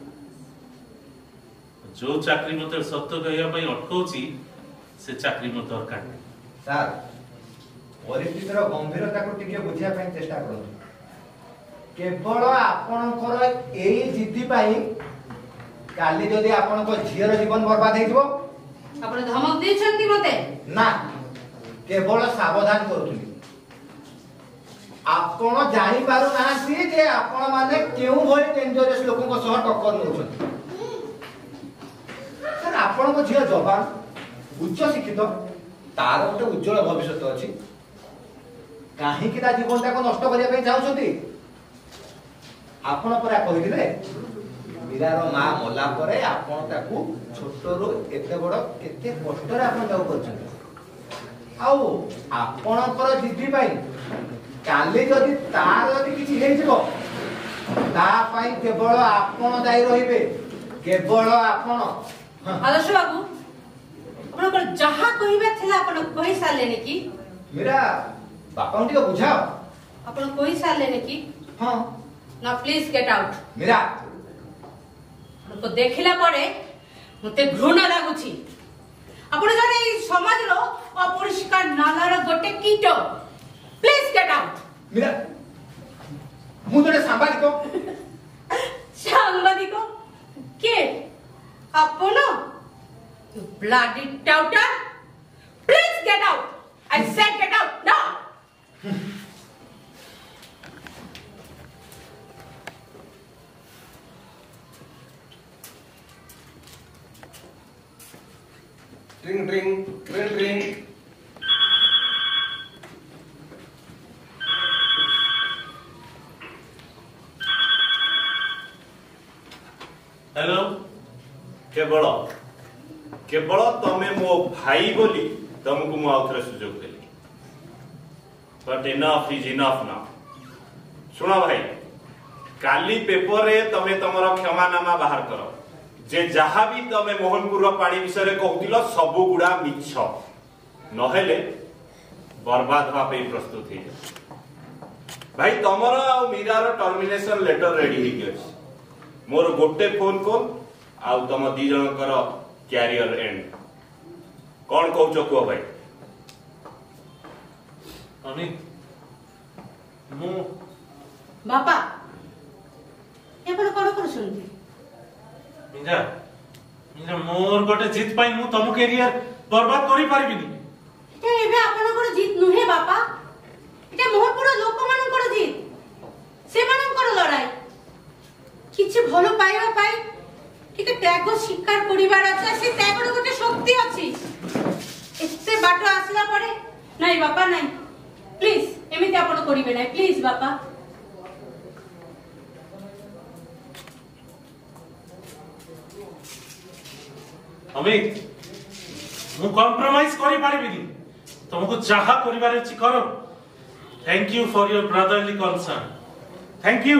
ଯୋଉ ଚାକିରି ମତେ ସତ କହିବା ପାଇଁ ଅଟକଉଛି ସେ ଚାକିରି ମୋ ଦରକାର ନାହିଁ ସାର୍ ପରିସ୍ଥିତିର ଗମ୍ଭୀରତାକୁ ଟିକେ ବୁଝିବା ପାଇଁ ଚେଷ୍ଟା କରନ୍ତୁ কেবল আপনার এই জিদি পাই কালি যদি আপনার ঝিওর জীবন বরবাদ হয়েছিল আপনি ধমক দিয়েছেন মতে না কেবল সাবধান করুলি আপন জানি পারু না যে আপন মানে কেউ ভলি ডেঞ্জরস লোকଙ୍କ সহ টক্কর নউছন্তি স্যার আপনক ঝিও জবান উচ্চ শিক্ষিত তার গোটে উজ্জ্বল ভবিষ্যৎ অছি কাহিকি তা জীবনটাকে নষ্ট করিয়া পাই চাহুছন্তি ଆପଣ ପରା କହିଲେ ବିରାର ମା ମଲା ପରେ ଆପଣ ତାକୁ ଛୋଟରୁ ଏତେ ବଡ କେତେ କଷ୍ଟରେ ଆପଣ ତାକୁ କରିଛନ୍ତି ଆଉ ଆପଣଙ୍କର ଦିଦି ପାଇଁ କାଲି ଯଦି ତାର ଯଦି କିଛି ହେଇଯିବ ତା ପାଇଁ କେବଳ ଆପଣ ଦାୟୀ ରହିବେ କେବଳ ଆପଣ ଆଦର୍ଶ ବାବୁ ଆପଣ କଣ ଯାହା କହିବା ଥିଲା ଆପଣ କହି ସାରିଲେଣି କି ମୀରା ବାପାଙ୍କୁ ଟିକେ ବୁଝାଅ ଆପଣ କହି ସାରିଲେଣି କି ହଁ না প্লিজ গেট ଆଉଟ୍ ମୀରା ଆପଣଙ୍କୁ ଦେଖିଲା ପରେ ମୋତେ ଘୃଣା ଲାଗୁଛି ଆପଣ ଜଣେ ଏଇ ସମାଜର ଅପରିଷ୍କାର ନାଲାର ଗୋଟେ କୀଟ ପ୍ଲିଜ ଗେଟ୍ ଆଉଟ୍ ମୀରା ମୁଁ ଜଣେ ସାମ୍ବାଦିକ ସାମ୍ବାଦିକ କିଏ ଆପଣ You bloody doubter! Please get out! I said get out now! ring ring ring ring hello Keval Keval तमे मो भाई बोली तुमको मु आउथरे सुजोग देली बट इनफ इज इनफ ना सुनो भाई काली पेपर रे तमे तमरो क्षमा नामा बाहर करो যে ଯାହା ବି ତମେ ମୋହନପୁରର ପାଣି ବିଷୟରେ କହୁଥିଲ ସବୁଗୁଡ଼ା ମିଛ ନହେଲେ ବର୍ବାଦ ହେବା ପାଇଁ ପ୍ରସ୍ତୁତ ହେଇଯାଅ ଭାଇ ତମର ଆଉ ମୀରାର ଟର୍ମିନେସନ ଲେଟର ରେଡି ହେଇକି ଅଛି ମୋର ଗୋଟେ ଫୋନ କଲ୍ ଆଉ ତମ ଦି ଜଣଙ୍କର କ୍ୟାରିୟର ଏଣ୍ଡ କଣ କହୁଛ କୁହ ଭାଇ ଅନିତ ମୁଁ ବାପା ଆପଣ କଣ କରୁଛନ୍ତି ମିଞ୍ଜା ମିଞ୍ଜା ମୋର ଗୋଟେ ଜିତ ପାଇଁ ମୁଁ ତମ କ୍ୟାରିୟର ବର୍ବାଦ କରିପାରିବିନି ଏଟା ଏବେ ଆପଣଙ୍କର ଜିତ ନୁହେଁ ବାପା ଏଟା ମୋହନପୁର ଲୋକମାନଙ୍କର ଜିତ ସେମାନଙ୍କର ଲଢାଇ କିଛି ଭଲ ପାଇବା ପାଇଁ ଟିକେ ତ୍ୟାଗ ସ୍ୱୀକାର କରିବାର ଅଛି ସେ ତ୍ୟାଗର ଗୋଟେ ଶକ୍ତି ଅଛି ଏତେ ବାଟ ଆସିଲା ପରେ ନାଇଁ ବାପା ନାଇଁ ପ୍ଲିଜ ଏମିତି ଆପଣ କରିବେ ନାହିଁ ପ୍ଲିଜ ବାପା ଅମିତ ମୁଁ କମ୍ପ୍ରୋମାଇଜ କରିପାରିବିନି ତମକୁ ଯାହା କରିବାର ଅଛି କର thank you for your brotherly concern thank you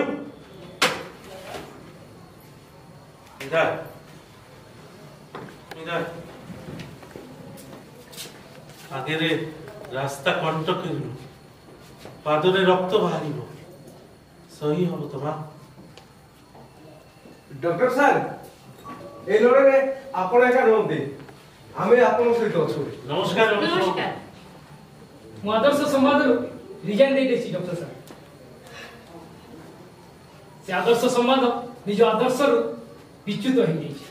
Ira Ira আগের রাস্তা কণ্টক হইল পাদরে রক্ত বাহারিব সহি হব তোমার ডক্টর স্যার એ લોકોને આપણે કા રોમ દે અમે આપણો સ્વીતો છું નમસ્કાર નમસ્કાર હું આદર્શ સંવાદ રિજાઇન દઈ દેছি ડોક્ટર સાહેબ সে আদর্শ সম্বাদ নিজ আদর্শর বিচ্যুত হয়ে যাইছে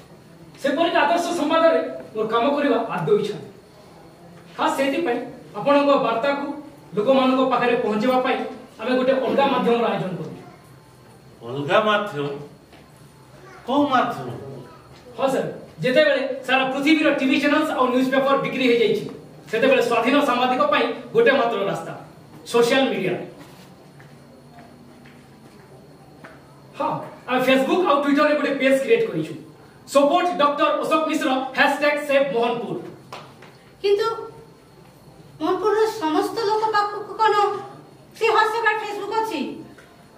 সেপরিক আদর্শ সম্বাদরে মোর কাম করিবা বাধ্য হয়েছেন খাস সেইপাই আপনার বার্তাকু লোকমানক পাখে পৌঁছবা পাই আমি গোটে অলগা মাধ্যমর আয়োজন করু অলগা মাধ্যম কোন মাধ্যম ହଁ ସାର୍ ଯେତେବେଳେ ସାରା ପୃଥିବୀର ଟିଭି ଚ୍ୟାନେଲ ଆଉ ନ୍ୟୁଜ୍ ପେପର ବିକ୍ରି ହୋଇଯାଇଛି ସେତେବେଳେ ସ୍ୱାଧୀନ ସାମ୍ବାଦିକ ପାଇଁ ଗୋଟିଏ ମାତ୍ର ରାସ୍ତା ସୋସିଆଲ ମିଡିଆ ହଁ ଆମେ ଫେସବୁକ୍ ଆଉ ଟ୍ୱିଟରରେ ଗୋଟେ ପେଜ୍ କ୍ରିଏଟ୍ କରିଛୁ support doctor Ashok Mishra hashtag save Mohanpur କିନ୍ତୁ মোহনপুরের ସମସ୍ତ লোক পাখু কোন সে হোয়াটসঅ্যাপ আর ফেসবুক আছে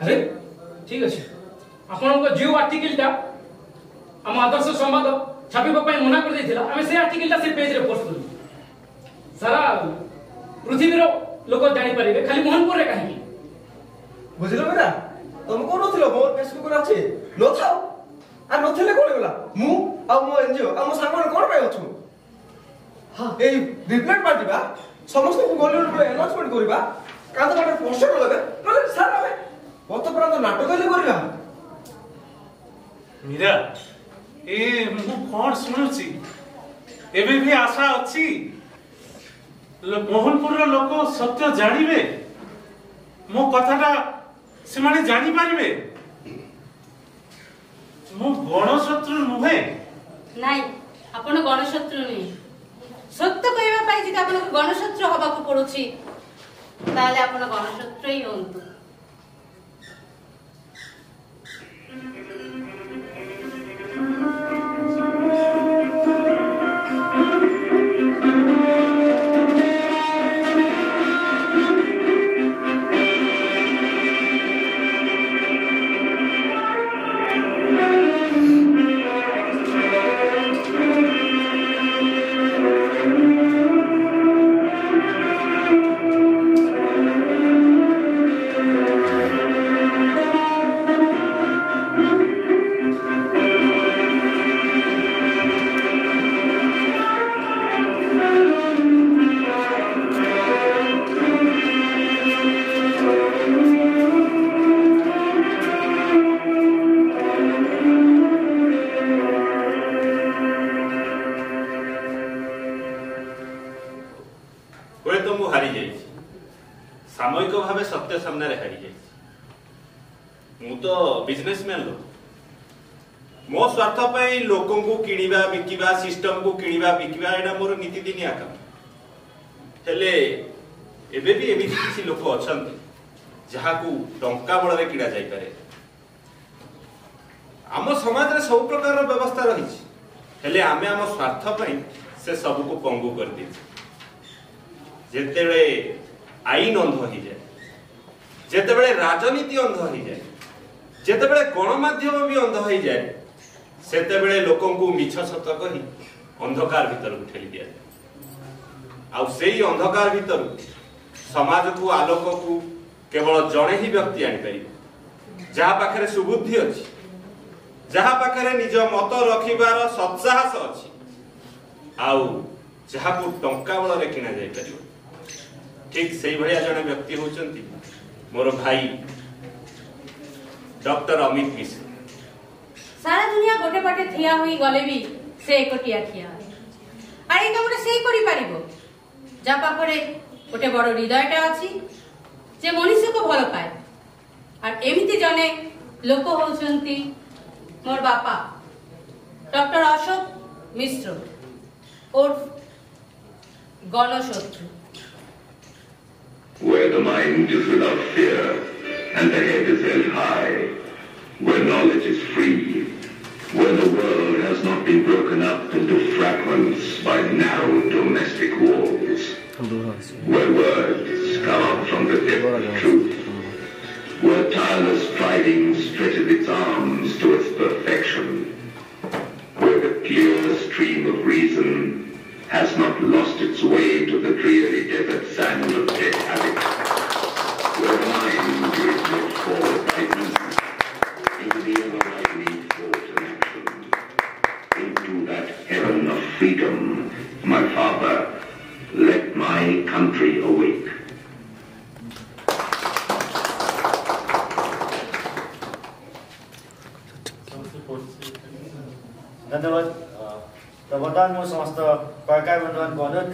আরে ঠিক আছে আপনার জিও ଆମ ଆଦର୍ଶ ସମ୍ବାଦ ଛାପିବା ପାଇଁ ମନା କରିଦେଇଥିଲା ଆମେ ସେ ଆର୍ଟିକଲଟା ସେ ପେଜରେ ପୋଷ୍ଟ କଲୁ ସାରା ପୃଥିବୀର ଲୋକ ଜାଣିପାରିବେ ଖାଲି ମୋହନପୁରରେ କାହିଁକି ବୁଝିଲ ପରା ତମେ କଣ ନଥିଲ ମୋର ଫେସବୁକରେ ଅଛି ନଥାଉ ଆଉ ନଥିଲେ କଣ ହେଇଗଲା ମୁଁ ଆଉ ମୋ ଏନଜିଓ ଆଉ ମୋ ସାଙ୍ଗମାନେ କଣ ପାଇଁ ଅଛୁ ଏଇ ରିପ୍ଲେଟ୍ ବାଣ୍ଟିବା ସମସ୍ତଙ୍କୁ ଗଲିଉଡ୍ ବେଳେ ଆନାଉନ୍ସମେଣ୍ଟ କରିବା କାନ୍ଦ ପାଖରେ ପୋଷ୍ଟର ଲଗେଇବା ନହେଲେ ସାର୍ ଆମେ ପଥପ୍ରାନ୍ତ ନାଟକ କରିବା ମୀରା ଏ ମୁଁ କ'ଣ ଶୁଣୁଛି ଏବେ ବି ଆଶା ଅଛି ମୋହନପୁରର ଲୋକ ସତ୍ୟ ଜାଣିବେ ମୋ କଥାଟା ସେମାନେ ଜାଣିପାରିବେ ମୁଁ ଗଣଶତ୍ରୁ ନୁହେଁ ନାଇଁ ଆପଣ ଗଣଶତ୍ରୁ ନୁହେଁ সত্য কইবা পাই যদি আপনাকে গণশত্রু হবাকে পড়ুছি তাহলে আপনার গণশত্রুই হন্তু ତ ମୁଁ ହାରିଯାଇଛି ସାମୟିକ ଭାବେ ସତ୍ୟ ସାମ୍ନାରେ ହାରିଯାଇଛି ମୁଁ ତ ବିଜନେସମ୍ୟାନ୍ ଲୋକ ମୋ ସ୍ୱାର୍ଥ ପାଇଁ ଲୋକଙ୍କୁ କିଣିବା ବିକିବା ସିଷ୍ଟମକୁ କିଣିବା ବିକିବା ଏଇଟା ମୋର ନୀତିଦିନିଆ କାମ ହେଲେ ଏବେ ବି ଏମିତି କିଛି ଲୋକ ଅଛନ୍ତି ଯାହାକୁ ଟଙ୍କା ବଳରେ କିଣା ଯାଇପାରେ ଆମ ସମାଜରେ ସବୁ ପ୍ରକାରର ବ୍ୟବସ୍ଥା ରହିଛି ହେଲେ ଆମେ ଆମ ସ୍ୱାର୍ଥ ପାଇଁ ସେ ସବୁକୁ ପଙ୍ଗୁ କରିଦେଇଛୁ ଯେତେବେଳେ ଆଇନ ଅନ୍ଧ ହେଇଯାଏ ଯେତେବେଳେ ରାଜନୀତି ଅନ୍ଧ ହେଇଯାଏ ଯେତେବେଳେ ଗଣମାଧ୍ୟମ ବି ଅନ୍ଧ ହେଇଯାଏ ସେତେବେଳେ ଲୋକଙ୍କୁ ମିଛ ସତ କହି ଅନ୍ଧକାର ଭିତରକୁ ଠେଲି ଦିଆଯାଏ ଆଉ ସେଇ ଅନ୍ଧକାର ଭିତରୁ ସମାଜକୁ ଆଲୋକକୁ କେବଳ ଜଣେ ହିଁ ବ୍ୟକ୍ତି ଆଣିପାରିବ ଯାହା ପାଖରେ ସୁବୁଦ୍ଧି ଅଛି ଯାହା ପାଖରେ ନିଜ ମତ ରଖିବାର ସତ୍ସାହସ ଅଛି ଆଉ ଯାହାକୁ ଟଙ୍କା ବଳରେ କିଣା ଯାଇପାରିବ ঠিক ସେଇଭଳିଆ ଜଣେ ବ୍ୟକ୍ତି ହେଉଛନ୍ତି ମୋର ଭାଇ ଡକ୍ଟର ଅମିତ ମିଶ୍ର ସାରା ଦୁନିଆ ଗୋଟେ ପଟେ ଠିଆ ହୋଇ ଗଲେ ବି সে একটিয়া ଠିଆ আর এই কামটা সেই করি পারিব যা পাখরে গোটে বড় হৃদয়টা আছে যে মনুষ্যকে ভাল পায় আর এমিতি জনে লোক হচ্ছেন মোর বাপা doctor Ashok Mishra or Ganashatru where the mind is without fear and the head is held high, where knowledge is free, where the world has not been broken up into fragments by narrow domestic walls, where words come out from the depth of truth, where tireless striving stretches its arms towards perfection, where the clear stream of reason has not lost its way to the dreary desert sand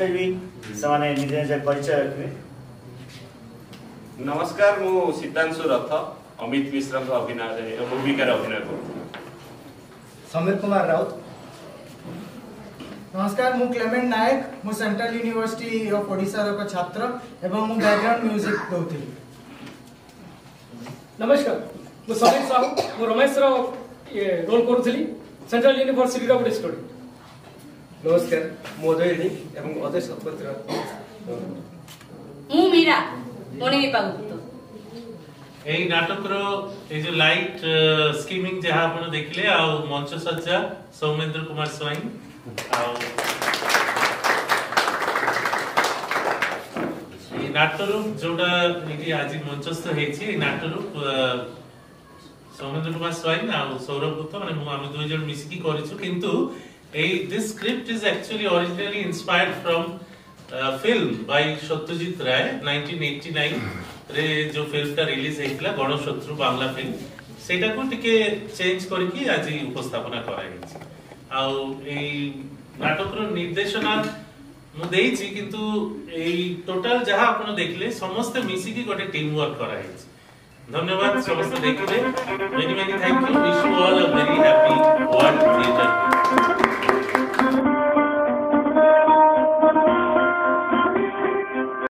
कर्तव्य ସେମାନେ ନିଜେ ନିଜେ ପରିଚୟ ରଖିବେ ନମସ୍କାର ମୁଁ ସିଦ୍ଧାଂଶୁ ରଥ ଅମିତ ମିଶ୍ରଙ୍କ ଅଭିନୟରେ ଭୂମିକାରେ ଅଭିନୟ କରୁଥିଲି ସମୀର କୁମାର ରାଉତ ନମସ୍କାର ମୁଁ କ୍ଲେମେଣ୍ଟ ନାୟକ ମୁଁ ସେଣ୍ଟ୍ରାଲ ୟୁନିଭର୍ସିଟି ଅଫ୍ ଓଡ଼ିଶାର ଏକ ଛାତ୍ର ଏବଂ ମୁଁ ବ୍ୟାକଗ୍ରାଉଣ୍ଡ ମ୍ୟୁଜିକ୍ ଦେଉଥିଲି ନମସ୍କାର ମୁଁ ସମୀର ସାହୁ ମୁଁ ରମେଶର ରୋଲ୍ କରୁଥିଲି ସେଣ୍ଟ୍ରାଲ ୟୁନିଭର୍ସିଟିର ଗୋଟେ ଷ୍ଟୁଡେଣ୍ଟ নমস্কার ମୋ ଜୟଣୀ ଏବଂ ଅଜୟ ଶତପଥୀ ମୁଁ ମୀରା ମଣି ପାଗୁପ୍ତ এই নাটকর এই যে লাইট স্কিমিং যা আপনার দেখলে আউ মঞ্চ সজ্জা সৌমেন্দ্র কুমার স্বাইন আউ এই নাট্যরূপ যেটা এটি আজ মঞ্চস্থ হয়েছে এই নাট্যরূপ সৌমেন্দ্র কুমার স্বাইন আউ সৌরভ গুপ্ত মানে আমি দুইজন মিশিকি করেছি কিন্তু A, this script is actually originally inspired from a film by Satyajit Ray 1989 रे जो फिल्म टा रिलीज ହେଇଥିଲା ଗଣଶତ୍ରୁ ବାଂଲା ଫିଲ୍ମ ସେଇଟାକୁ ଟିକେ ଚେଞ୍ଜ କରିକି ଆଜି ଉପସ୍ଥାପନା କରାଯାଇଛି ଆଉ ଏଇ ନାଟକର ନିର୍ଦ୍ଦେଶନା ମୁଁ ଦେଇଛି କିନ୍ତୁ ଏଇ ଟୋଟାଲ ଯାହା ଆପଣ ଦେଖିଲେ ସମସ୍ତେ ମିଶିକି ଗୋଟେ ଟିମ୍ ୱାର୍କ କରାହେଇଛି ধন্যবাদ সমস্ত দেখলে many many thank you wish you all a very happy world theatre